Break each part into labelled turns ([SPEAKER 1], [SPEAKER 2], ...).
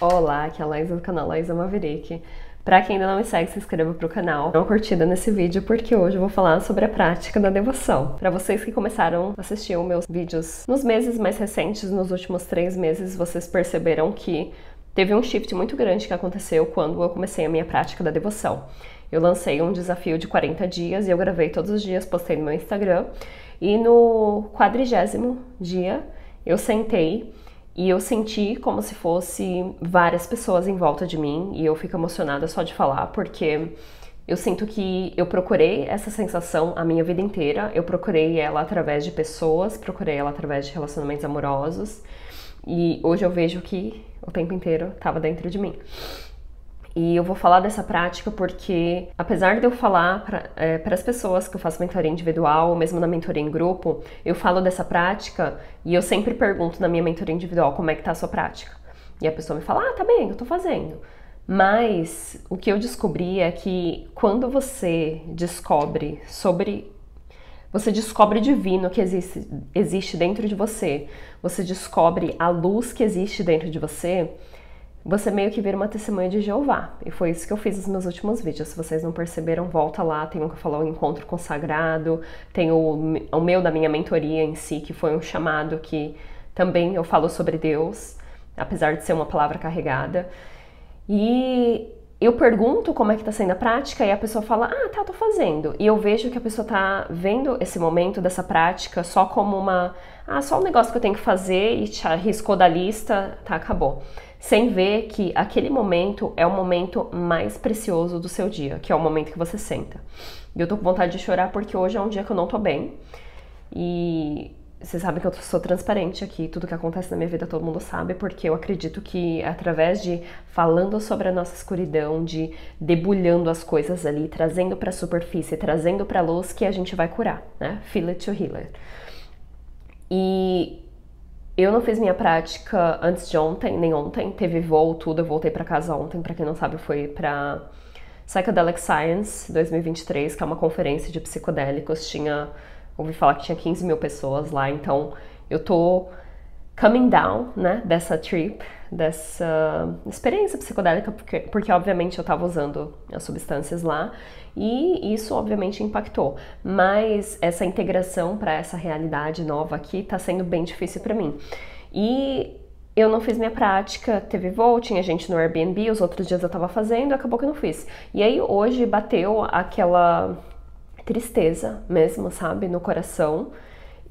[SPEAKER 1] Olá, aqui é a Laísa do canal Laísa Maverick. Pra quem ainda não me segue, se inscreva pro canal. Dá uma curtida nesse vídeo porque hoje eu vou falar sobre a prática da devoção. Para vocês que começaram a assistir os meus vídeos nos meses mais recentes, nos últimos três meses, vocês perceberam que teve um shift muito grande que aconteceu quando eu comecei a minha prática da devoção. Eu lancei um desafio de 40 dias e eu gravei todos os dias, postei no meu Instagram. E no quadrigésimo dia, eu sentei e eu senti como se fosse várias pessoas em volta de mim e eu fico emocionada só de falar porque eu sinto que eu procurei essa sensação a minha vida inteira. Eu procurei ela através de pessoas, procurei ela através de relacionamentos amorosos e hoje eu vejo que o tempo inteiro estava dentro de mim. E eu vou falar dessa prática porque, apesar de eu falar para é, as pessoas que eu faço mentoria individual, ou mesmo na mentoria em grupo, eu falo dessa prática e eu sempre pergunto na minha mentoria individual como é que tá a sua prática. E a pessoa me fala, ah, tá bem, eu tô fazendo. Mas o que eu descobri é que quando você descobre sobre. Você descobre o divino que existe, existe dentro de você, você descobre a luz que existe dentro de você, você meio que vira uma testemunha de Jeová. E foi isso que eu fiz nos meus últimos vídeos. Se vocês não perceberam, volta lá. Tem um que falou o encontro consagrado, tem o, o meu da minha mentoria em si, que foi um chamado que também eu falo sobre Deus, apesar de ser uma palavra carregada. E eu pergunto como é que tá sendo a prática e a pessoa fala, ah, tá, tô fazendo. E eu vejo que a pessoa tá vendo esse momento dessa prática só como uma, ah, só um negócio que eu tenho que fazer e te riscou da lista, tá, acabou sem ver que aquele momento é o momento mais precioso do seu dia, que é o momento que você senta. E eu tô com vontade de chorar porque hoje é um dia que eu não tô bem. E vocês sabem que eu sou transparente aqui, tudo que acontece na minha vida todo mundo sabe, porque eu acredito que através de falando sobre a nossa escuridão, de debulhando as coisas ali, trazendo para a superfície, trazendo para luz, que a gente vai curar, né? Feel it to healer. E eu não fiz minha prática antes de ontem, nem ontem. Teve voo, tudo. Eu voltei para casa ontem. Para quem não sabe, foi para Psychedelic Science 2023, que é uma conferência de psicodélicos. Tinha, ouvi falar que tinha 15 mil pessoas lá. Então, eu tô coming down, né, dessa trip, dessa experiência psicodélica, porque, porque obviamente eu estava usando as substâncias lá e isso obviamente impactou. Mas essa integração para essa realidade nova aqui está sendo bem difícil para mim. E eu não fiz minha prática, teve voo, tinha gente no Airbnb, os outros dias eu estava fazendo, acabou que eu não fiz. E aí hoje bateu aquela tristeza mesmo, sabe, no coração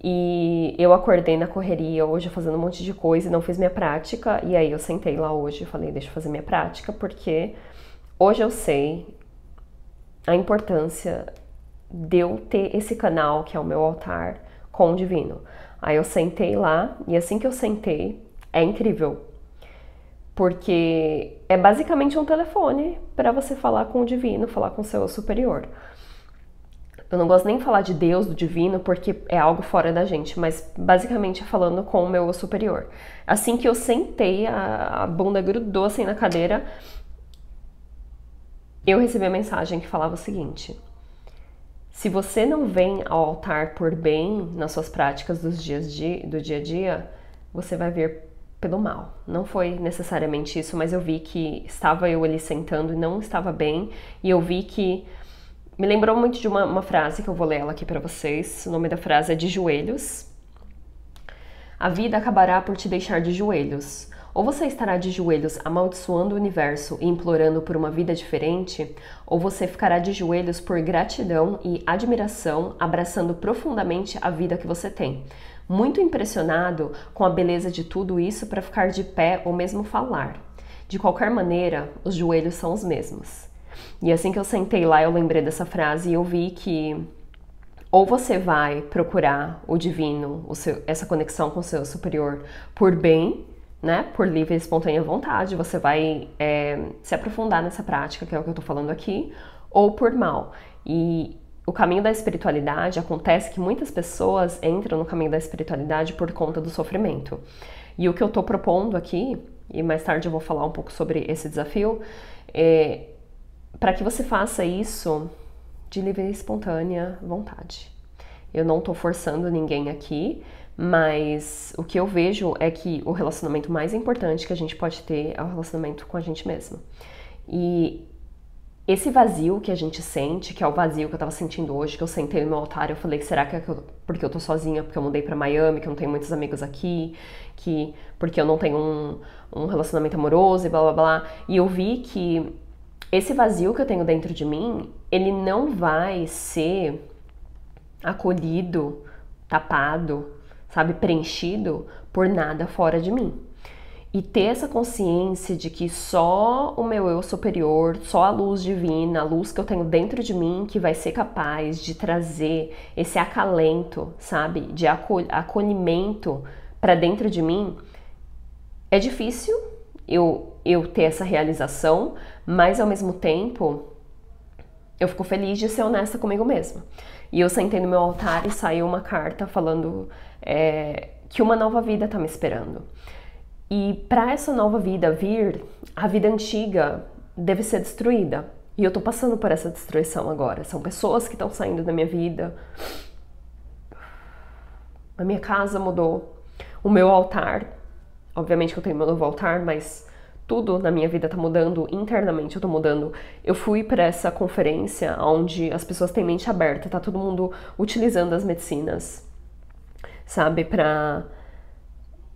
[SPEAKER 1] e eu acordei na correria hoje fazendo um monte de coisa e não fiz minha prática. E aí eu sentei lá hoje e falei, deixa eu fazer minha prática, porque hoje eu sei a importância de eu ter esse canal, que é o meu altar, com o divino. Aí eu sentei lá e assim que eu sentei, é incrível. Porque é basicamente um telefone para você falar com o divino, falar com o seu superior. Eu não gosto nem de falar de Deus, do divino, porque é algo fora da gente, mas basicamente falando com o meu superior. Assim que eu sentei, a, a bunda grudou assim na cadeira, eu recebi a mensagem que falava o seguinte: se você não vem ao altar por bem nas suas práticas dos dias de, do dia a dia, você vai vir pelo mal. Não foi necessariamente isso, mas eu vi que estava eu ali sentando e não estava bem, e eu vi que me lembrou muito de uma, uma frase que eu vou ler ela aqui para vocês. O nome da frase é De Joelhos. A vida acabará por te deixar de joelhos. Ou você estará de joelhos amaldiçoando o universo e implorando por uma vida diferente, ou você ficará de joelhos por gratidão e admiração, abraçando profundamente a vida que você tem. Muito impressionado com a beleza de tudo isso para ficar de pé ou mesmo falar. De qualquer maneira, os joelhos são os mesmos. E assim que eu sentei lá, eu lembrei dessa frase e eu vi que ou você vai procurar o divino, o seu, essa conexão com o seu superior por bem, né, por livre e espontânea vontade, você vai é, se aprofundar nessa prática, que é o que eu tô falando aqui, ou por mal. E o caminho da espiritualidade acontece que muitas pessoas entram no caminho da espiritualidade por conta do sofrimento. E o que eu tô propondo aqui, e mais tarde eu vou falar um pouco sobre esse desafio, é para que você faça isso de livre e espontânea vontade. Eu não tô forçando ninguém aqui, mas o que eu vejo é que o relacionamento mais importante que a gente pode ter é o relacionamento com a gente mesmo. E esse vazio que a gente sente, que é o vazio que eu tava sentindo hoje, que eu sentei no altar, eu falei, será que é porque eu tô sozinha, porque eu mudei para Miami, que eu não tenho muitos amigos aqui, que porque eu não tenho um, um relacionamento amoroso e blá blá blá. E eu vi que esse vazio que eu tenho dentro de mim, ele não vai ser acolhido, tapado, sabe, preenchido por nada fora de mim. E ter essa consciência de que só o meu eu superior, só a luz divina, a luz que eu tenho dentro de mim, que vai ser capaz de trazer esse acalento, sabe, de acolhimento para dentro de mim, é difícil eu, eu ter essa realização, mas ao mesmo tempo eu fico feliz de ser honesta comigo mesma. E eu sentei no meu altar e saiu uma carta falando é, que uma nova vida está me esperando. E para essa nova vida vir, a vida antiga deve ser destruída. E eu tô passando por essa destruição agora. São pessoas que estão saindo da minha vida. A minha casa mudou. O meu altar. Obviamente que eu tenho meu novo altar, mas tudo na minha vida tá mudando internamente, eu tô mudando. Eu fui para essa conferência onde as pessoas têm mente aberta, tá todo mundo utilizando as medicinas, sabe, para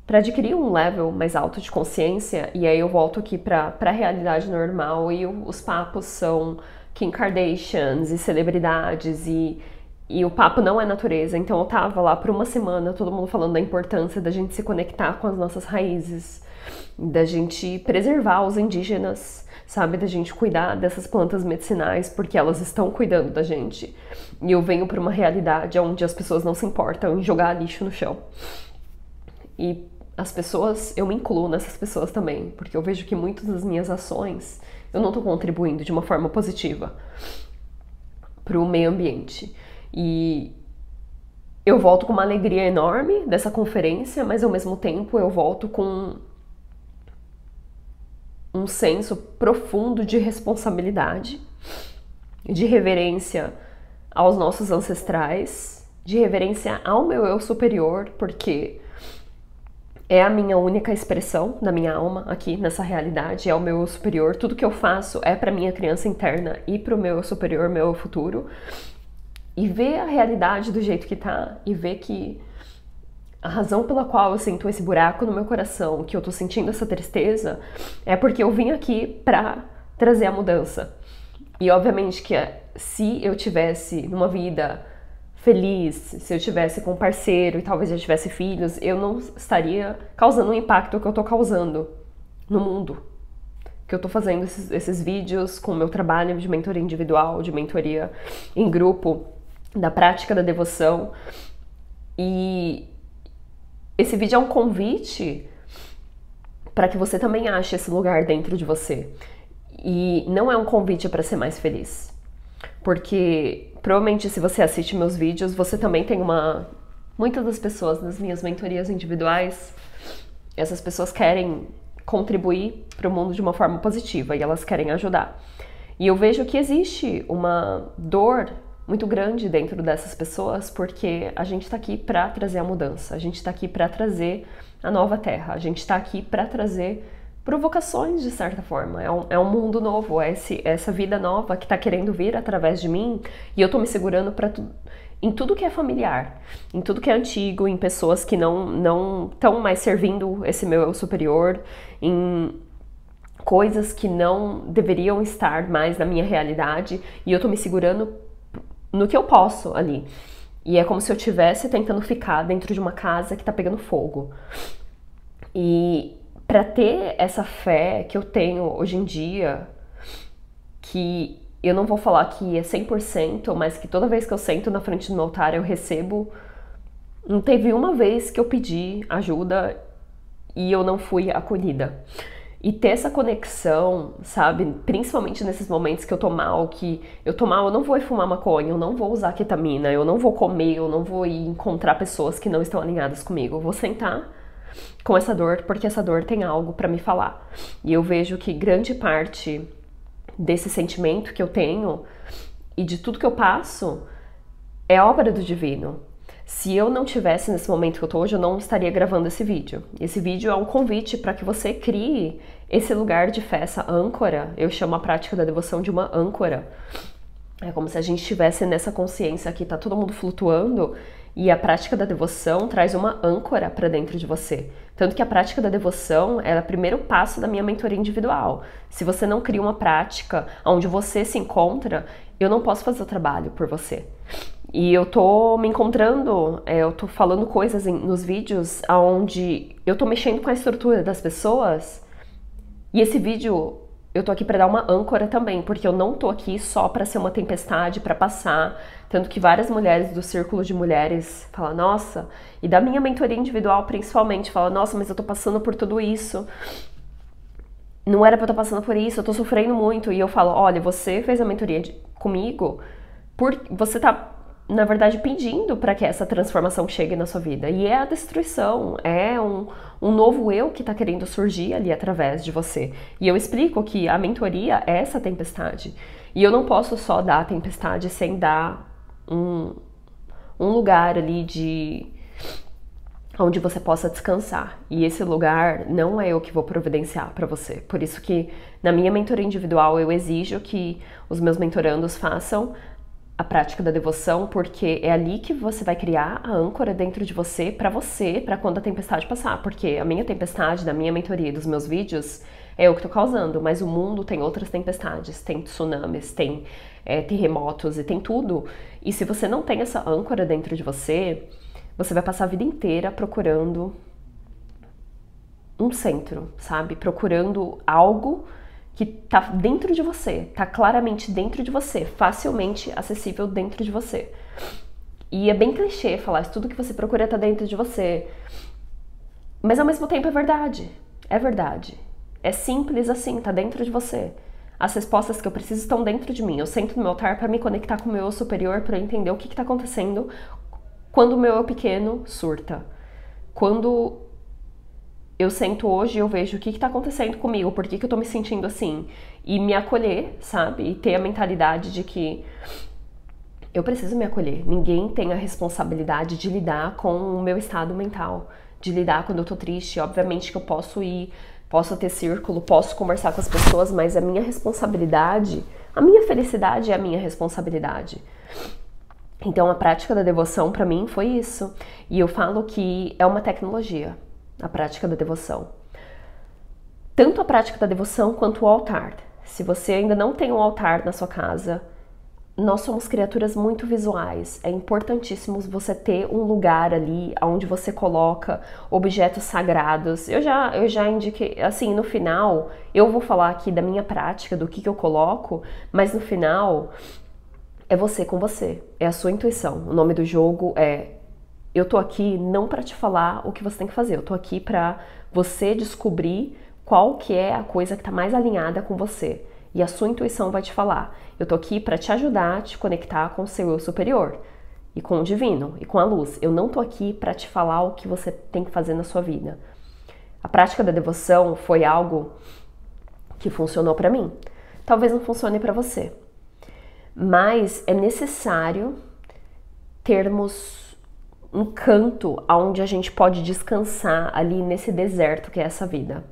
[SPEAKER 1] para adquirir um level mais alto de consciência, e aí eu volto aqui para a realidade normal e os papos são Kim Kardashians e celebridades e, e o papo não é natureza. Então eu tava lá por uma semana, todo mundo falando da importância da gente se conectar com as nossas raízes, da gente preservar os indígenas, sabe? Da gente cuidar dessas plantas medicinais porque elas estão cuidando da gente. E eu venho para uma realidade onde as pessoas não se importam em jogar lixo no chão. E as pessoas, eu me incluo nessas pessoas também, porque eu vejo que muitas das minhas ações eu não estou contribuindo de uma forma positiva para o meio ambiente. E eu volto com uma alegria enorme dessa conferência, mas ao mesmo tempo eu volto com um senso profundo de responsabilidade, de reverência aos nossos ancestrais, de reverência ao meu eu superior, porque é a minha única expressão da minha alma aqui nessa realidade, é o meu superior. Tudo que eu faço é para minha criança interna e para o meu superior, meu futuro. E ver a realidade do jeito que tá e ver que a razão pela qual eu sinto esse buraco no meu coração, que eu tô sentindo essa tristeza, é porque eu vim aqui pra trazer a mudança. E obviamente que se eu tivesse numa vida feliz, se eu tivesse com um parceiro e talvez eu tivesse filhos, eu não estaria causando o impacto que eu tô causando no mundo. Que eu tô fazendo esses, esses vídeos com o meu trabalho de mentoria individual, de mentoria em grupo, da prática da devoção. E esse vídeo é um convite para que você também ache esse lugar dentro de você. E não é um convite para ser mais feliz. Porque Provavelmente, se você assiste meus vídeos, você também tem uma. Muitas das pessoas nas minhas mentorias individuais, essas pessoas querem contribuir para o mundo de uma forma positiva e elas querem ajudar. E eu vejo que existe uma dor muito grande dentro dessas pessoas porque a gente está aqui para trazer a mudança, a gente está aqui para trazer a nova terra, a gente está aqui para trazer provocações, de certa forma. É um, é um mundo novo, é esse, essa vida nova que está querendo vir através de mim e eu estou me segurando para em tudo que é familiar, em tudo que é antigo, em pessoas que não não estão mais servindo esse meu eu superior, em coisas que não deveriam estar mais na minha realidade e eu tô me segurando no que eu posso ali. E é como se eu estivesse tentando ficar dentro de uma casa que tá pegando fogo. E para ter essa fé que eu tenho hoje em dia, que eu não vou falar que é 100%, mas que toda vez que eu sento na frente do altar eu recebo. Não teve uma vez que eu pedi ajuda e eu não fui acolhida. E ter essa conexão, sabe? Principalmente nesses momentos que eu tô mal, que eu tô mal, eu não vou fumar maconha, eu não vou usar ketamina, eu não vou comer, eu não vou ir encontrar pessoas que não estão alinhadas comigo. Eu vou sentar com essa dor, porque essa dor tem algo para me falar. E eu vejo que grande parte desse sentimento que eu tenho e de tudo que eu passo é obra do divino. Se eu não tivesse nesse momento que eu tô hoje, eu não estaria gravando esse vídeo. Esse vídeo é um convite para que você crie esse lugar de fé, essa âncora. Eu chamo a prática da devoção de uma âncora. É como se a gente estivesse nessa consciência aqui, tá todo mundo flutuando, e a prática da devoção traz uma âncora para dentro de você. Tanto que a prática da devoção é o primeiro passo da minha mentoria individual. Se você não cria uma prática onde você se encontra, eu não posso fazer o trabalho por você. E eu tô me encontrando, é, eu tô falando coisas em, nos vídeos onde eu tô mexendo com a estrutura das pessoas. E esse vídeo eu tô aqui para dar uma âncora também, porque eu não tô aqui só para ser uma tempestade, para passar. Tanto que várias mulheres do círculo de mulheres falam, nossa, e da minha mentoria individual principalmente, fala, nossa, mas eu tô passando por tudo isso. Não era pra eu estar passando por isso, eu tô sofrendo muito. E eu falo, olha, você fez a mentoria de, comigo, por, você tá na verdade, pedindo para que essa transformação chegue na sua vida. E é a destruição, é um, um novo eu que está querendo surgir ali através de você. E eu explico que a mentoria é essa tempestade. E eu não posso só dar a tempestade sem dar um, um lugar ali de onde você possa descansar. E esse lugar não é eu que vou providenciar para você. Por isso que na minha mentoria individual eu exijo que os meus mentorandos façam a prática da devoção, porque é ali que você vai criar a âncora dentro de você para você, para quando a tempestade passar, porque a minha tempestade da minha mentoria dos meus vídeos é eu que estou causando, mas o mundo tem outras tempestades, tem tsunamis, tem é, terremotos e tem tudo. E se você não tem essa âncora dentro de você, você vai passar a vida inteira procurando um centro, sabe? Procurando algo que tá dentro de você, tá claramente dentro de você, facilmente acessível dentro de você. E é bem clichê falar tudo que você procura tá dentro de você. Mas ao mesmo tempo é verdade. É verdade. É simples assim, tá dentro de você. As respostas que eu preciso estão dentro de mim. Eu sento no meu altar para me conectar com o meu eu superior, para entender o que está acontecendo quando o meu eu pequeno surta. Quando eu sento hoje e eu vejo o que está acontecendo comigo, por que, que eu estou me sentindo assim, e me acolher, sabe? E ter a mentalidade de que eu preciso me acolher. Ninguém tem a responsabilidade de lidar com o meu estado mental, de lidar quando eu tô triste. Obviamente que eu posso ir, posso ter círculo, posso conversar com as pessoas, mas a minha responsabilidade, a minha felicidade é a minha responsabilidade. Então a prática da devoção para mim foi isso. E eu falo que é uma tecnologia a prática da devoção. Tanto a prática da devoção quanto o altar. Se você ainda não tem um altar na sua casa, nós somos criaturas muito visuais. É importantíssimo você ter um lugar ali onde você coloca objetos sagrados. Eu já, eu já indiquei, assim, no final, eu vou falar aqui da minha prática, do que, que eu coloco, mas no final é você com você, é a sua intuição. O nome do jogo é eu tô aqui não para te falar o que você tem que fazer, eu tô aqui para você descobrir qual que é a coisa que está mais alinhada com você. E a sua intuição vai te falar. Eu tô aqui para te ajudar a te conectar com o seu eu superior e com o divino e com a luz. Eu não tô aqui para te falar o que você tem que fazer na sua vida. A prática da devoção foi algo que funcionou para mim. Talvez não funcione para você. Mas é necessário termos um canto onde a gente pode descansar ali nesse deserto que é essa vida.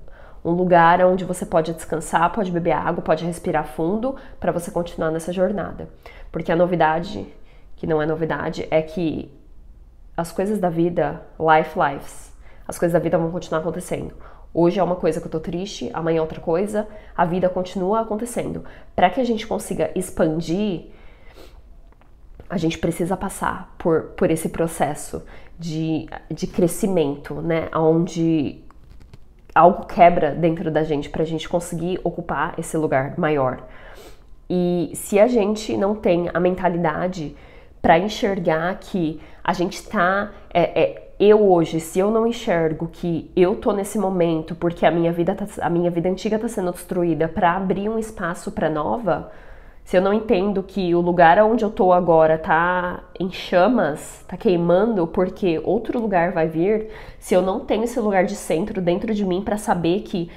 [SPEAKER 1] Um lugar onde você pode descansar, pode beber água, pode respirar fundo para você continuar nessa jornada. Porque a novidade, que não é novidade, é que as coisas da vida, life lives, as coisas da vida vão continuar acontecendo. Hoje é uma coisa que eu tô triste, amanhã é outra coisa, a vida continua acontecendo. Para que a gente consiga expandir a gente precisa passar por, por esse processo de, de crescimento, né? Onde algo quebra dentro da gente para a gente conseguir ocupar esse lugar maior. E se a gente não tem a mentalidade para enxergar que a gente está. É, é, eu hoje, se eu não enxergo que eu tô nesse momento porque a minha vida, tá, a minha vida antiga está sendo destruída para abrir um espaço para nova, se eu não entendo que o lugar onde eu tô agora tá em chamas, tá queimando porque outro lugar vai vir, se eu não tenho esse lugar de centro dentro de mim para saber que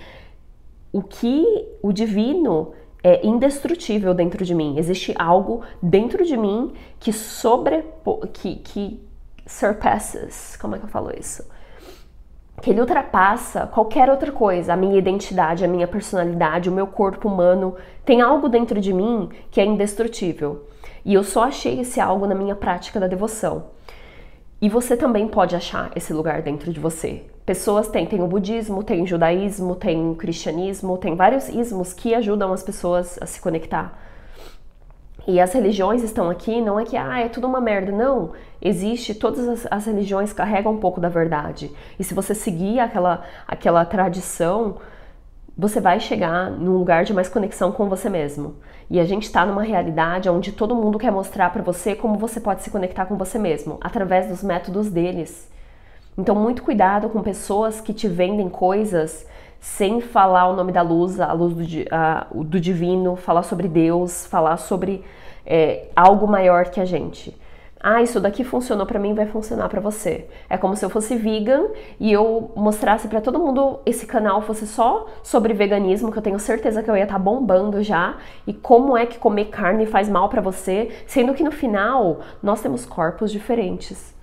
[SPEAKER 1] o que o divino é indestrutível dentro de mim. Existe algo dentro de mim que sobre que, que surpasses, como é que eu falo isso? Que ele ultrapassa qualquer outra coisa, a minha identidade, a minha personalidade, o meu corpo humano. Tem algo dentro de mim que é indestrutível. E eu só achei esse algo na minha prática da devoção. E você também pode achar esse lugar dentro de você. Pessoas têm, tem o budismo, tem o judaísmo, tem o cristianismo, tem vários ismos que ajudam as pessoas a se conectar. E as religiões estão aqui, não é que ah, é tudo uma merda, não. Existe, todas as, as religiões carregam um pouco da verdade. E se você seguir aquela, aquela tradição, você vai chegar num lugar de mais conexão com você mesmo. E a gente está numa realidade onde todo mundo quer mostrar para você como você pode se conectar com você mesmo, através dos métodos deles. Então, muito cuidado com pessoas que te vendem coisas sem falar o nome da luz, a luz do, a, do divino, falar sobre Deus, falar sobre é, algo maior que a gente ah, isso daqui funcionou para mim, vai funcionar para você. É como se eu fosse vegan e eu mostrasse para todo mundo esse canal fosse só sobre veganismo, que eu tenho certeza que eu ia estar tá bombando já, e como é que comer carne faz mal para você, sendo que no final nós temos corpos diferentes.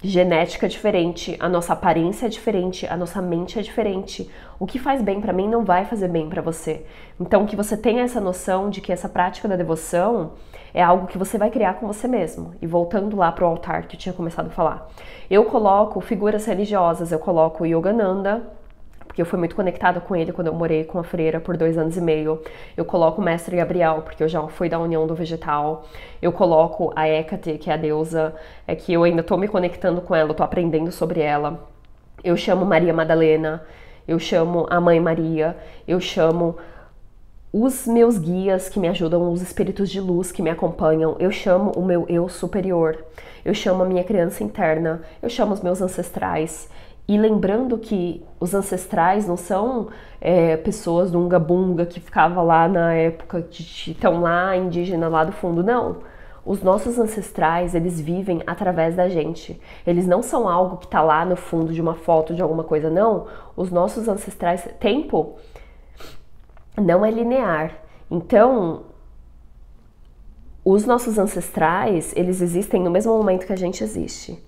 [SPEAKER 1] Genética diferente, a nossa aparência é diferente, a nossa mente é diferente. O que faz bem para mim não vai fazer bem para você. Então, que você tenha essa noção de que essa prática da devoção é algo que você vai criar com você mesmo. E voltando lá para o altar que eu tinha começado a falar, eu coloco figuras religiosas, eu coloco Yogananda, porque eu fui muito conectada com ele quando eu morei com a freira por dois anos e meio. Eu coloco o mestre Gabriel, porque eu já fui da união do vegetal. Eu coloco a Hecate, que é a deusa, é que eu ainda tô me conectando com ela, tô aprendendo sobre ela. Eu chamo Maria Madalena, eu chamo a Mãe Maria, eu chamo os meus guias que me ajudam, os espíritos de luz que me acompanham, eu chamo o meu eu superior, eu chamo a minha criança interna, eu chamo os meus ancestrais. E lembrando que os ancestrais não são é, pessoas do Unga Bunga que ficava lá na época de estão lá indígena lá do fundo, não. Os nossos ancestrais, eles vivem através da gente. Eles não são algo que está lá no fundo de uma foto de alguma coisa, não. Os nossos ancestrais, tempo não é linear. Então, os nossos ancestrais, eles existem no mesmo momento que a gente existe.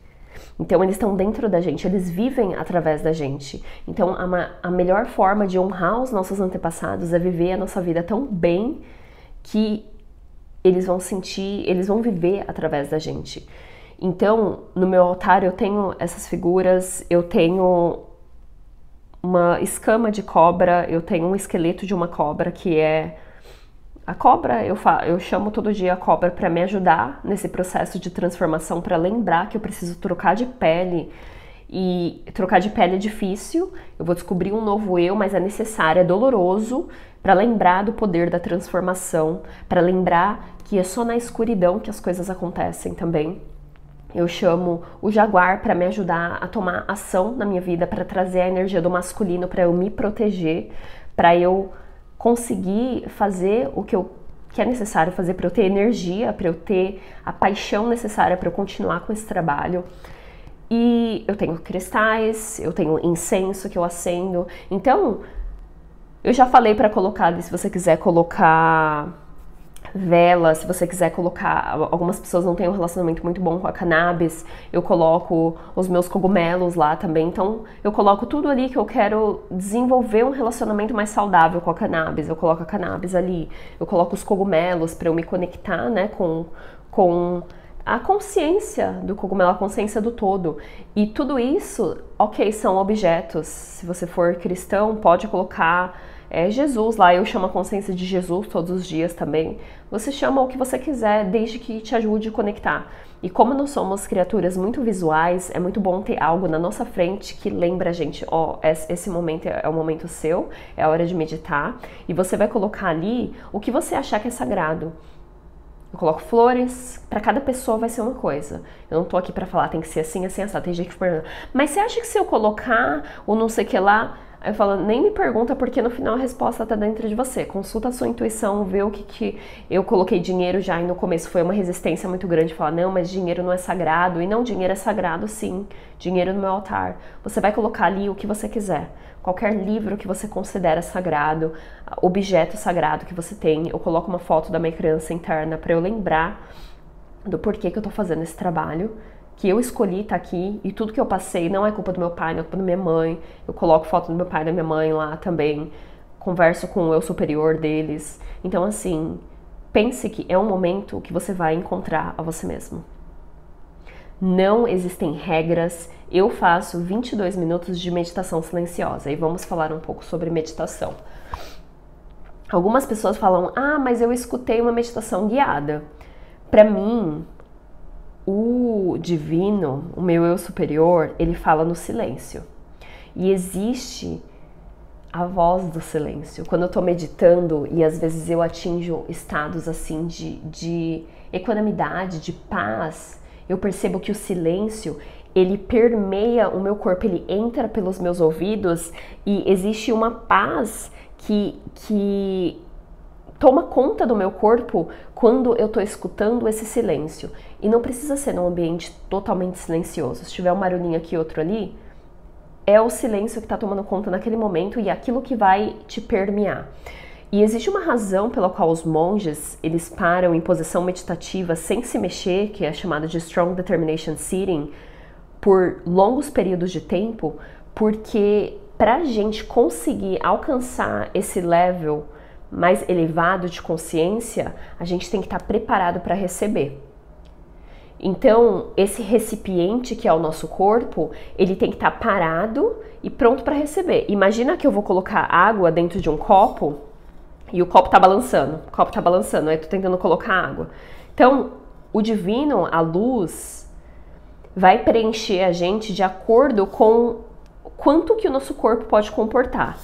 [SPEAKER 1] Então, eles estão dentro da gente, eles vivem através da gente. Então, a, a melhor forma de honrar os nossos antepassados é viver a nossa vida tão bem que eles vão sentir, eles vão viver através da gente. Então, no meu altar eu tenho essas figuras, eu tenho uma escama de cobra, eu tenho um esqueleto de uma cobra que é a cobra, eu, eu chamo todo dia a cobra para me ajudar nesse processo de transformação, para lembrar que eu preciso trocar de pele. E trocar de pele é difícil, eu vou descobrir um novo eu, mas é necessário, é doloroso para lembrar do poder da transformação, para lembrar que é só na escuridão que as coisas acontecem também. Eu chamo o jaguar para me ajudar a tomar ação na minha vida, para trazer a energia do masculino, para eu me proteger, para eu conseguir fazer o que eu que é necessário fazer para eu ter energia, para eu ter a paixão necessária para eu continuar com esse trabalho. E eu tenho cristais, eu tenho incenso que eu acendo. Então, eu já falei para colocar, se você quiser colocar vela, se você quiser colocar, algumas pessoas não têm um relacionamento muito bom com a cannabis, eu coloco os meus cogumelos lá também. Então, eu coloco tudo ali que eu quero desenvolver um relacionamento mais saudável com a cannabis. Eu coloco a cannabis ali, eu coloco os cogumelos para eu me conectar, né, com com a consciência do cogumelo, a consciência do todo. E tudo isso, ok, são objetos. Se você for cristão, pode colocar é Jesus lá, eu chamo a consciência de Jesus todos os dias também. Você chama o que você quiser, desde que te ajude a conectar. E como nós somos criaturas muito visuais, é muito bom ter algo na nossa frente que lembra a gente, ó, oh, esse momento é o momento seu, é a hora de meditar, e você vai colocar ali o que você achar que é sagrado. Eu coloco flores, para cada pessoa vai ser uma coisa. Eu não tô aqui para falar tem que ser assim, assim, assim. Tem gente que pergunta, mas você acha que se eu colocar o não sei que lá, Aí eu falo, nem me pergunta porque no final a resposta tá dentro de você. Consulta a sua intuição, vê o que, que eu coloquei dinheiro já e no começo foi uma resistência muito grande. Falar, não, mas dinheiro não é sagrado. E não, dinheiro é sagrado sim. Dinheiro no meu altar. Você vai colocar ali o que você quiser. Qualquer livro que você considera sagrado, objeto sagrado que você tem. Eu coloco uma foto da minha criança interna para eu lembrar do porquê que eu tô fazendo esse trabalho que eu escolhi estar tá aqui e tudo que eu passei não é culpa do meu pai, não é culpa da minha mãe. Eu coloco foto do meu pai e da minha mãe lá também, converso com o eu superior deles. Então, assim, pense que é um momento que você vai encontrar a você mesmo. Não existem regras. Eu faço 22 minutos de meditação silenciosa e vamos falar um pouco sobre meditação. Algumas pessoas falam: "Ah, mas eu escutei uma meditação guiada". Para mim, o divino, o meu eu superior, ele fala no silêncio. E existe a voz do silêncio. Quando eu estou meditando e às vezes eu atinjo estados assim de, de equanimidade, de paz, eu percebo que o silêncio ele permeia o meu corpo, ele entra pelos meus ouvidos e existe uma paz que, que toma conta do meu corpo quando eu estou escutando esse silêncio. E não precisa ser num ambiente totalmente silencioso. Se tiver um barulhinho aqui outro ali, é o silêncio que está tomando conta naquele momento e é aquilo que vai te permear. E existe uma razão pela qual os monges eles param em posição meditativa sem se mexer, que é chamada de Strong Determination Sitting, por longos períodos de tempo, porque para a gente conseguir alcançar esse level mais elevado de consciência, a gente tem que estar preparado para receber. Então, esse recipiente que é o nosso corpo, ele tem que estar parado e pronto para receber. Imagina que eu vou colocar água dentro de um copo e o copo está balançando. O copo está balançando, aí tô tentando colocar água. Então, o divino, a luz, vai preencher a gente de acordo com quanto que o nosso corpo pode comportar.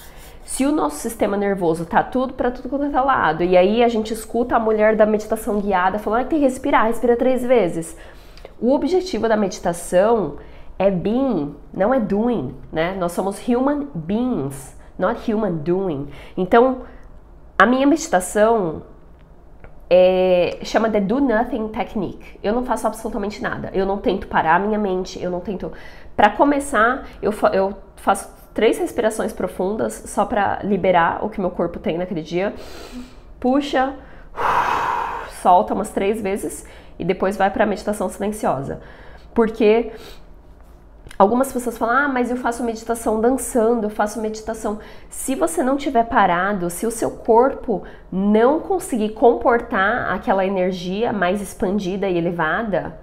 [SPEAKER 1] Se o nosso sistema nervoso tá tudo para tudo quanto é lado, e aí a gente escuta a mulher da meditação guiada falando que tem que respirar, respira três vezes. O objetivo da meditação é being, não é doing, né? Nós somos human beings, not human doing. Então, a minha meditação é, chama de do nothing technique. Eu não faço absolutamente nada. Eu não tento parar a minha mente, eu não tento. Para começar, eu, eu faço três respirações profundas só para liberar o que meu corpo tem naquele dia. Puxa, solta umas três vezes e depois vai para a meditação silenciosa. Porque algumas pessoas falam: "Ah, mas eu faço meditação dançando, eu faço meditação". Se você não tiver parado, se o seu corpo não conseguir comportar aquela energia mais expandida e elevada,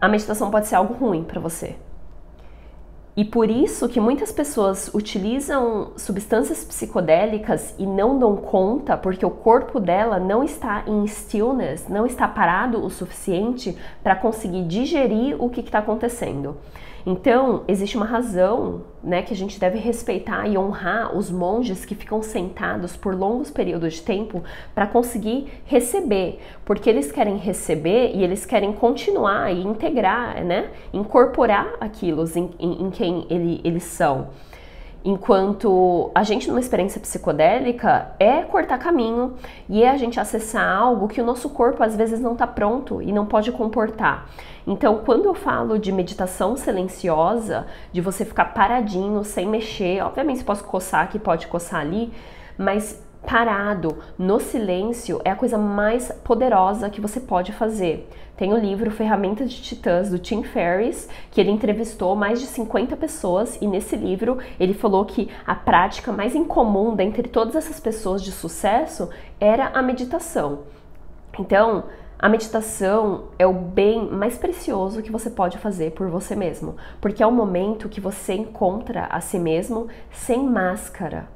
[SPEAKER 1] a meditação pode ser algo ruim para você. E por isso que muitas pessoas utilizam substâncias psicodélicas e não dão conta, porque o corpo dela não está em stillness, não está parado o suficiente para conseguir digerir o que está acontecendo. Então, existe uma razão, né, que a gente deve respeitar e honrar os monges que ficam sentados por longos períodos de tempo para conseguir receber, porque eles querem receber e eles querem continuar e integrar, né, incorporar aquilo em, em, em quem ele, eles são. Enquanto a gente numa experiência psicodélica é cortar caminho e é a gente acessar algo que o nosso corpo às vezes não está pronto e não pode comportar. Então, quando eu falo de meditação silenciosa, de você ficar paradinho, sem mexer, obviamente você pode coçar aqui, pode coçar ali, mas parado, no silêncio, é a coisa mais poderosa que você pode fazer. Tem o livro Ferramentas de Titãs do Tim Ferriss, que ele entrevistou mais de 50 pessoas e nesse livro ele falou que a prática mais incomum dentre todas essas pessoas de sucesso era a meditação. Então, a meditação é o bem mais precioso que você pode fazer por você mesmo, porque é o momento que você encontra a si mesmo sem máscara.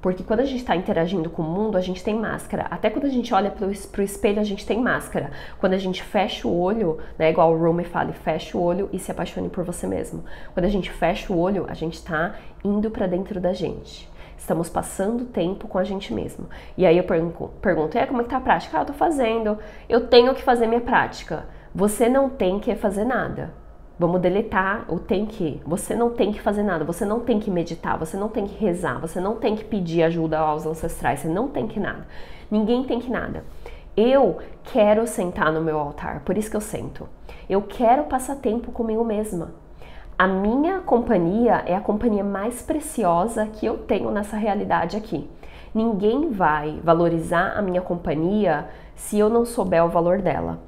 [SPEAKER 1] Porque quando a gente está interagindo com o mundo, a gente tem máscara. Até quando a gente olha para o espelho, a gente tem máscara. Quando a gente fecha o olho, né, igual o Rumi fala, fecha o olho e se apaixone por você mesmo. Quando a gente fecha o olho, a gente está indo para dentro da gente. Estamos passando tempo com a gente mesmo. E aí eu pergunto, é, como é que tá a prática? Ah, eu tô fazendo. Eu tenho que fazer minha prática. Você não tem que fazer nada. Vamos deletar o tem que. Você não tem que fazer nada, você não tem que meditar, você não tem que rezar, você não tem que pedir ajuda aos ancestrais, você não tem que nada. Ninguém tem que nada. Eu quero sentar no meu altar, por isso que eu sento. Eu quero passar tempo comigo mesma. A minha companhia é a companhia mais preciosa que eu tenho nessa realidade aqui. Ninguém vai valorizar a minha companhia se eu não souber o valor dela.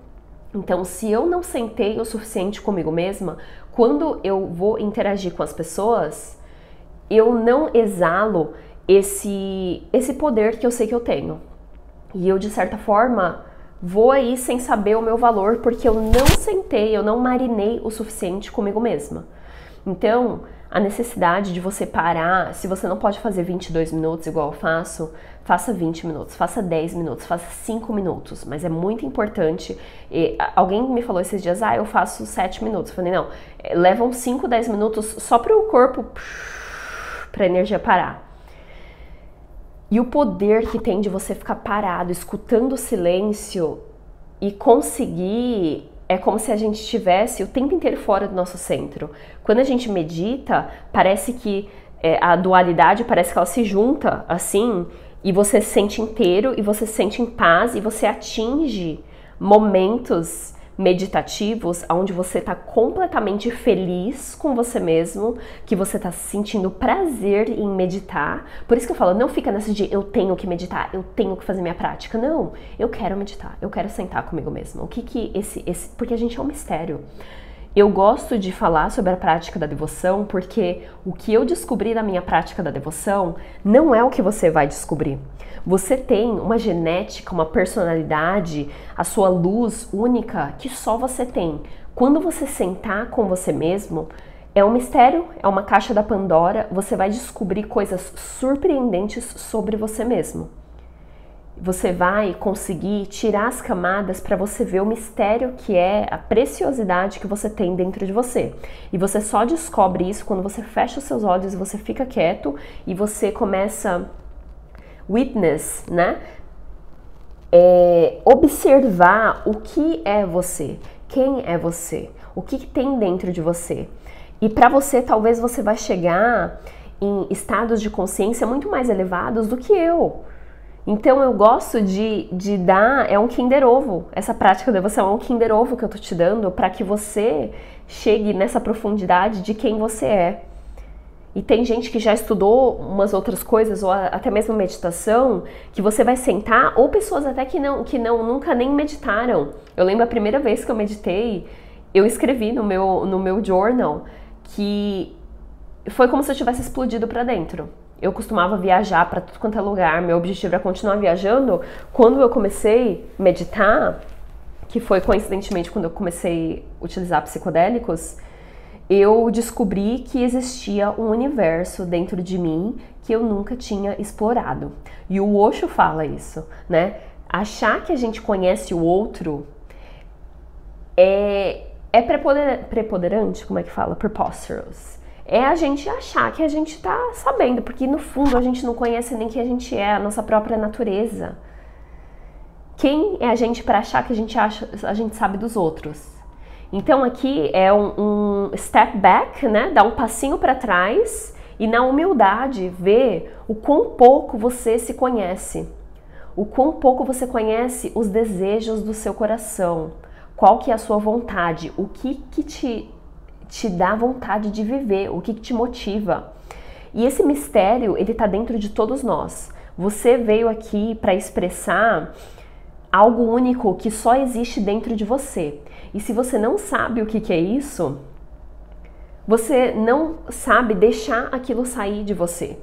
[SPEAKER 1] Então, se eu não sentei o suficiente comigo mesma, quando eu vou interagir com as pessoas, eu não exalo esse esse poder que eu sei que eu tenho. E eu de certa forma vou aí sem saber o meu valor porque eu não sentei, eu não marinei o suficiente comigo mesma. Então, a necessidade de você parar, se você não pode fazer 22 minutos igual eu faço, faça 20 minutos, faça 10 minutos, faça 5 minutos, mas é muito importante. E, alguém me falou esses dias, ah, eu faço 7 minutos. Eu falei, não, levam 5, 10 minutos só para o corpo, para a energia parar. E o poder que tem de você ficar parado, escutando o silêncio e conseguir é como se a gente estivesse o tempo inteiro fora do nosso centro. Quando a gente medita, parece que é, a dualidade parece que ela se junta assim e você se sente inteiro e você se sente em paz e você atinge momentos meditativos, onde você está completamente feliz com você mesmo, que você está sentindo prazer em meditar. Por isso que eu falo, não fica nessa de eu tenho que meditar, eu tenho que fazer minha prática. Não, eu quero meditar, eu quero sentar comigo mesmo. O que que esse, esse porque a gente é um mistério. Eu gosto de falar sobre a prática da devoção porque o que eu descobri na minha prática da devoção não é o que você vai descobrir. Você tem uma genética, uma personalidade, a sua luz única que só você tem. Quando você sentar com você mesmo, é um mistério, é uma caixa da Pandora, você vai descobrir coisas surpreendentes sobre você mesmo. Você vai conseguir tirar as camadas para você ver o mistério que é a preciosidade que você tem dentro de você. E você só descobre isso quando você fecha os seus olhos e você fica quieto e você começa witness, né? É observar o que é você, quem é você, o que, que tem dentro de você. E para você, talvez você vai chegar em estados de consciência muito mais elevados do que eu. Então eu gosto de, de dar, é um Kinder Ovo, essa prática de devoção é um Kinder Ovo que eu tô te dando para que você chegue nessa profundidade de quem você é. E tem gente que já estudou umas outras coisas, ou até mesmo meditação, que você vai sentar, ou pessoas até que não, que não nunca nem meditaram. Eu lembro a primeira vez que eu meditei, eu escrevi no meu, no meu journal que foi como se eu tivesse explodido para dentro. Eu costumava viajar para tudo quanto é lugar, meu objetivo era continuar viajando. Quando eu comecei a meditar, que foi coincidentemente quando eu comecei a utilizar psicodélicos, eu descobri que existia um universo dentro de mim que eu nunca tinha explorado. E o Osho fala isso, né? Achar que a gente conhece o outro é, é prepoder, preponderante, como é que fala? Preposterous. É a gente achar que a gente tá sabendo, porque no fundo a gente não conhece nem quem a gente é, a nossa própria natureza. Quem é a gente para achar que a gente acha, a gente sabe dos outros? Então aqui é um, um step back, né? Dar um passinho para trás e na humildade ver o quão pouco você se conhece, o quão pouco você conhece os desejos do seu coração, qual que é a sua vontade, o que que te, te dá vontade de viver, o que, que te motiva. E esse mistério, ele está dentro de todos nós. Você veio aqui para expressar algo único que só existe dentro de você. E se você não sabe o que, que é isso, você não sabe deixar aquilo sair de você.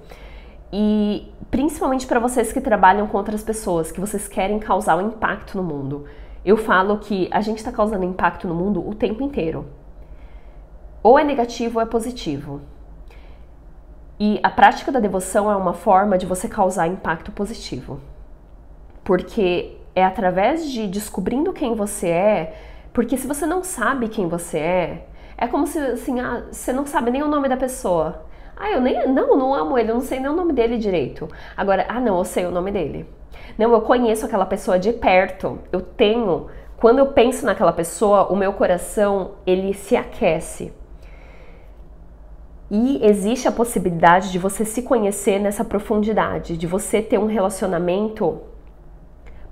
[SPEAKER 1] E principalmente para vocês que trabalham com outras pessoas, que vocês querem causar um impacto no mundo. Eu falo que a gente está causando impacto no mundo o tempo inteiro. Ou é negativo ou é positivo. E a prática da devoção é uma forma de você causar impacto positivo. Porque é através de descobrindo quem você é, porque se você não sabe quem você é, é como se assim, ah, você não sabe nem o nome da pessoa. Ah, eu nem não, não amo ele, eu não sei nem o nome dele direito. Agora, ah, não, eu sei o nome dele. Não, eu conheço aquela pessoa de perto. Eu tenho Quando eu penso naquela pessoa, o meu coração ele se aquece. E existe a possibilidade de você se conhecer nessa profundidade, de você ter um relacionamento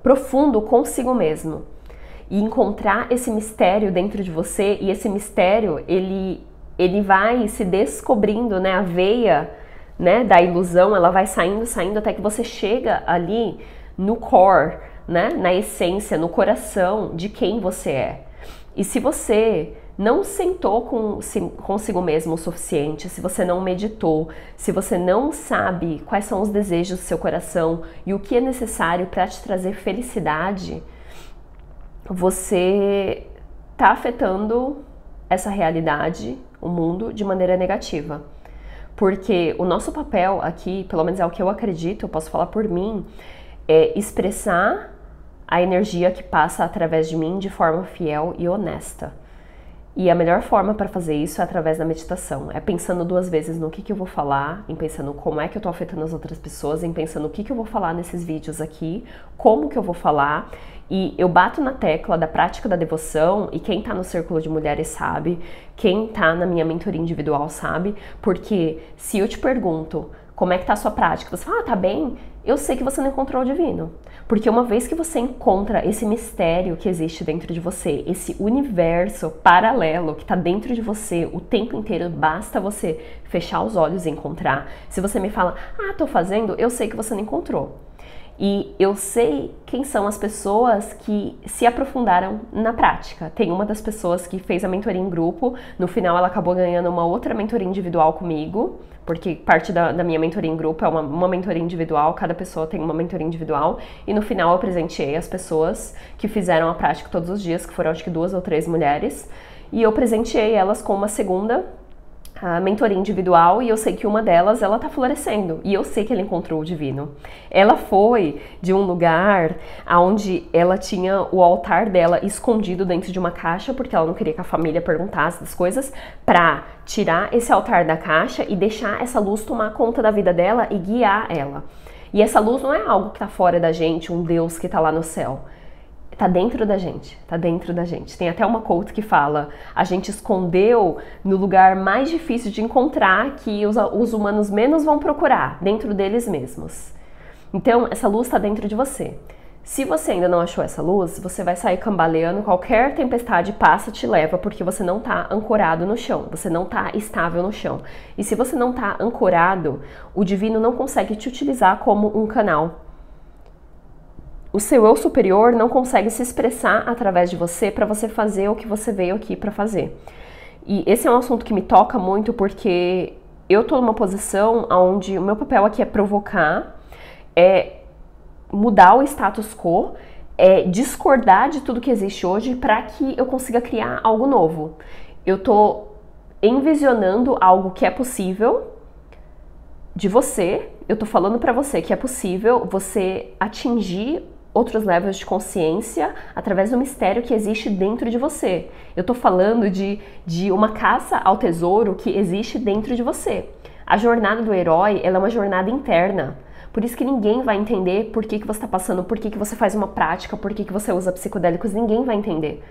[SPEAKER 1] profundo consigo mesmo. E encontrar esse mistério dentro de você e esse mistério ele ele vai se descobrindo, né, a veia, né, da ilusão, ela vai saindo, saindo até que você chega ali no core, né, na essência, no coração de quem você é. E se você não sentou com, consigo mesmo o suficiente, se você não meditou, se você não sabe quais são os desejos do seu coração e o que é necessário para te trazer felicidade, você está afetando essa realidade, o mundo, de maneira negativa. Porque o nosso papel aqui, pelo menos é o que eu acredito, eu posso falar por mim, é expressar a energia que passa através de mim de forma fiel e honesta. E a melhor forma para fazer isso é através da meditação. É pensando duas vezes no que, que eu vou falar, em pensando como é que eu estou afetando as outras pessoas, em pensando o que, que eu vou falar nesses vídeos aqui, como que eu vou falar. E eu bato na tecla da prática da devoção, e quem está no círculo de mulheres sabe, quem está na minha mentoria individual sabe, porque se eu te pergunto como é que tá a sua prática, você fala, ah, tá bem, eu sei que você não encontrou o divino. Porque uma vez que você encontra esse mistério que existe dentro de você, esse universo paralelo que está dentro de você o tempo inteiro, basta você fechar os olhos e encontrar. Se você me fala, ah, tô fazendo, eu sei que você não encontrou. E eu sei quem são as pessoas que se aprofundaram na prática. Tem uma das pessoas que fez a mentoria em grupo, no final ela acabou ganhando uma outra mentoria individual comigo, porque parte da, da minha mentoria em grupo é uma, uma mentoria individual, cada pessoa tem uma mentoria individual, e no final eu presenteei as pessoas que fizeram a prática todos os dias, que foram acho que duas ou três mulheres, e eu presenteei elas com uma segunda a mentoria individual e eu sei que uma delas ela tá florescendo e eu sei que ela encontrou o divino. Ela foi de um lugar onde ela tinha o altar dela escondido dentro de uma caixa porque ela não queria que a família perguntasse das coisas para tirar esse altar da caixa e deixar essa luz tomar conta da vida dela e guiar ela. E essa luz não é algo que está fora da gente, um Deus que está lá no céu tá dentro da gente, tá dentro da gente. Tem até uma quote que fala: a gente escondeu no lugar mais difícil de encontrar que os, os humanos menos vão procurar, dentro deles mesmos. Então, essa luz está dentro de você. Se você ainda não achou essa luz, você vai sair cambaleando, qualquer tempestade passa, te leva, porque você não está ancorado no chão, você não está estável no chão. E se você não está ancorado, o divino não consegue te utilizar como um canal o seu eu superior não consegue se expressar através de você para você fazer o que você veio aqui para fazer. E esse é um assunto que me toca muito porque eu tô numa posição onde o meu papel aqui é provocar, é mudar o status quo, é discordar de tudo que existe hoje para que eu consiga criar algo novo. Eu tô envisionando algo que é possível de você, eu tô falando para você que é possível você atingir outros levels de consciência através do mistério que existe dentro de você. Eu estou falando de, de uma caça ao tesouro que existe dentro de você. A jornada do herói ela é uma jornada interna. Por isso que ninguém vai entender por que, que você está passando, por que, que você faz uma prática, por que, que você usa psicodélicos, ninguém vai entender.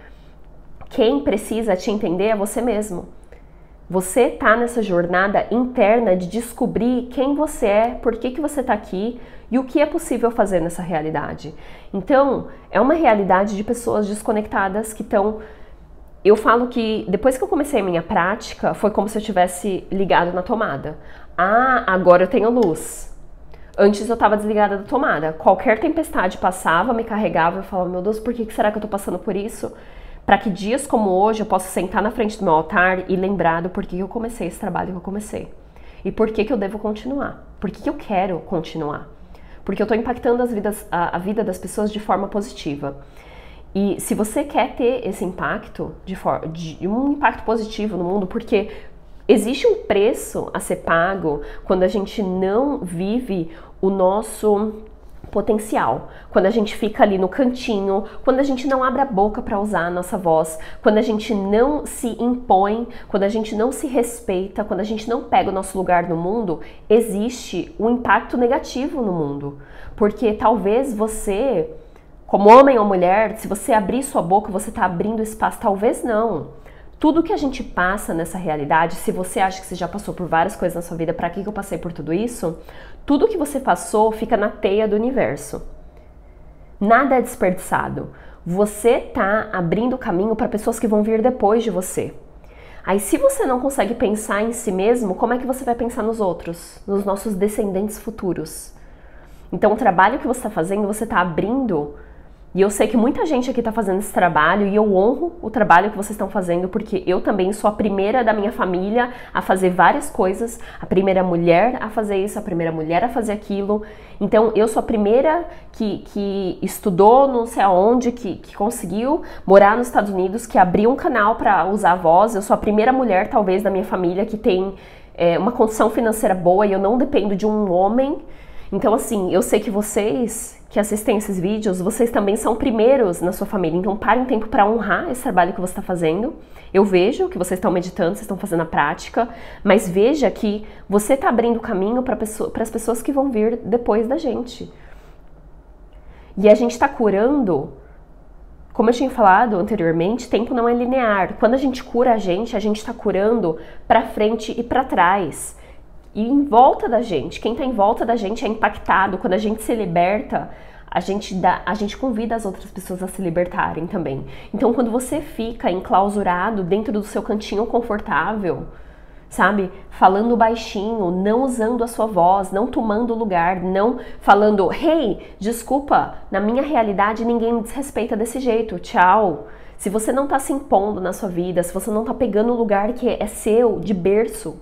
[SPEAKER 1] Quem precisa te entender é você mesmo. Você está nessa jornada interna de descobrir quem você é, por que, que você está aqui e o que é possível fazer nessa realidade. Então, é uma realidade de pessoas desconectadas que estão. Eu falo que depois que eu comecei a minha prática, foi como se eu tivesse ligado na tomada. Ah, agora eu tenho luz. Antes eu estava desligada da tomada. Qualquer tempestade passava, me carregava, eu falava, meu Deus, por que será que eu estou passando por isso? para que dias como hoje eu possa sentar na frente do meu altar e lembrar do porquê que eu comecei esse trabalho que eu comecei. E por que, que eu devo continuar. Por que, que eu quero continuar. Porque eu estou impactando vidas, a, a, vida das pessoas de forma positiva. E se você quer ter esse impacto, de, for, de um impacto positivo no mundo, porque existe um preço a ser pago quando a gente não vive o nosso potencial. Quando a gente fica ali no cantinho, quando a gente não abre a boca para usar a nossa voz, quando a gente não se impõe, quando a gente não se respeita, quando a gente não pega o nosso lugar no mundo, existe um impacto negativo no mundo. Porque talvez você Como homem ou mulher, se você abrir sua boca, você está abrindo espaço. Talvez não. Tudo que a gente passa nessa realidade, se você acha que você já passou por várias coisas na sua vida, para que eu passei por tudo isso? Tudo que você passou fica na teia do universo. Nada é desperdiçado. Você tá abrindo caminho para pessoas que vão vir depois de você. Aí, se você não consegue pensar em si mesmo, como é que você vai pensar nos outros, nos nossos descendentes futuros? Então, o trabalho que você está fazendo, você está abrindo e eu sei que muita gente aqui está fazendo esse trabalho e eu honro o trabalho que vocês estão fazendo, porque eu também sou a primeira da minha família a fazer várias coisas, a primeira mulher a fazer isso, a primeira mulher a fazer aquilo. Então eu sou a primeira que, que estudou não sei aonde, que, que conseguiu morar nos Estados Unidos, que abriu um canal para usar a voz. Eu sou a primeira mulher, talvez, da minha família que tem é, uma condição financeira boa e eu não dependo de um homem. Então, assim, eu sei que vocês que assistem esses vídeos, vocês também são primeiros na sua família. Então, parem tempo para honrar esse trabalho que você está fazendo. Eu vejo que vocês estão meditando, vocês estão fazendo a prática, mas veja que você está abrindo caminho para pessoa, as pessoas que vão vir depois da gente. E a gente está curando, como eu tinha falado anteriormente, tempo não é linear. Quando a gente cura a gente, a gente está curando para frente e para trás e em volta da gente. Quem está em volta da gente é impactado. Quando a gente se liberta, a gente, dá, a gente convida as outras pessoas a se libertarem também. Então, quando você fica enclausurado dentro do seu cantinho confortável, sabe? Falando baixinho, não usando a sua voz, não tomando lugar, não falando, hey, desculpa, na minha realidade ninguém me desrespeita desse jeito, tchau. Se você não tá se impondo na sua vida, se você não tá pegando o lugar que é seu, de berço,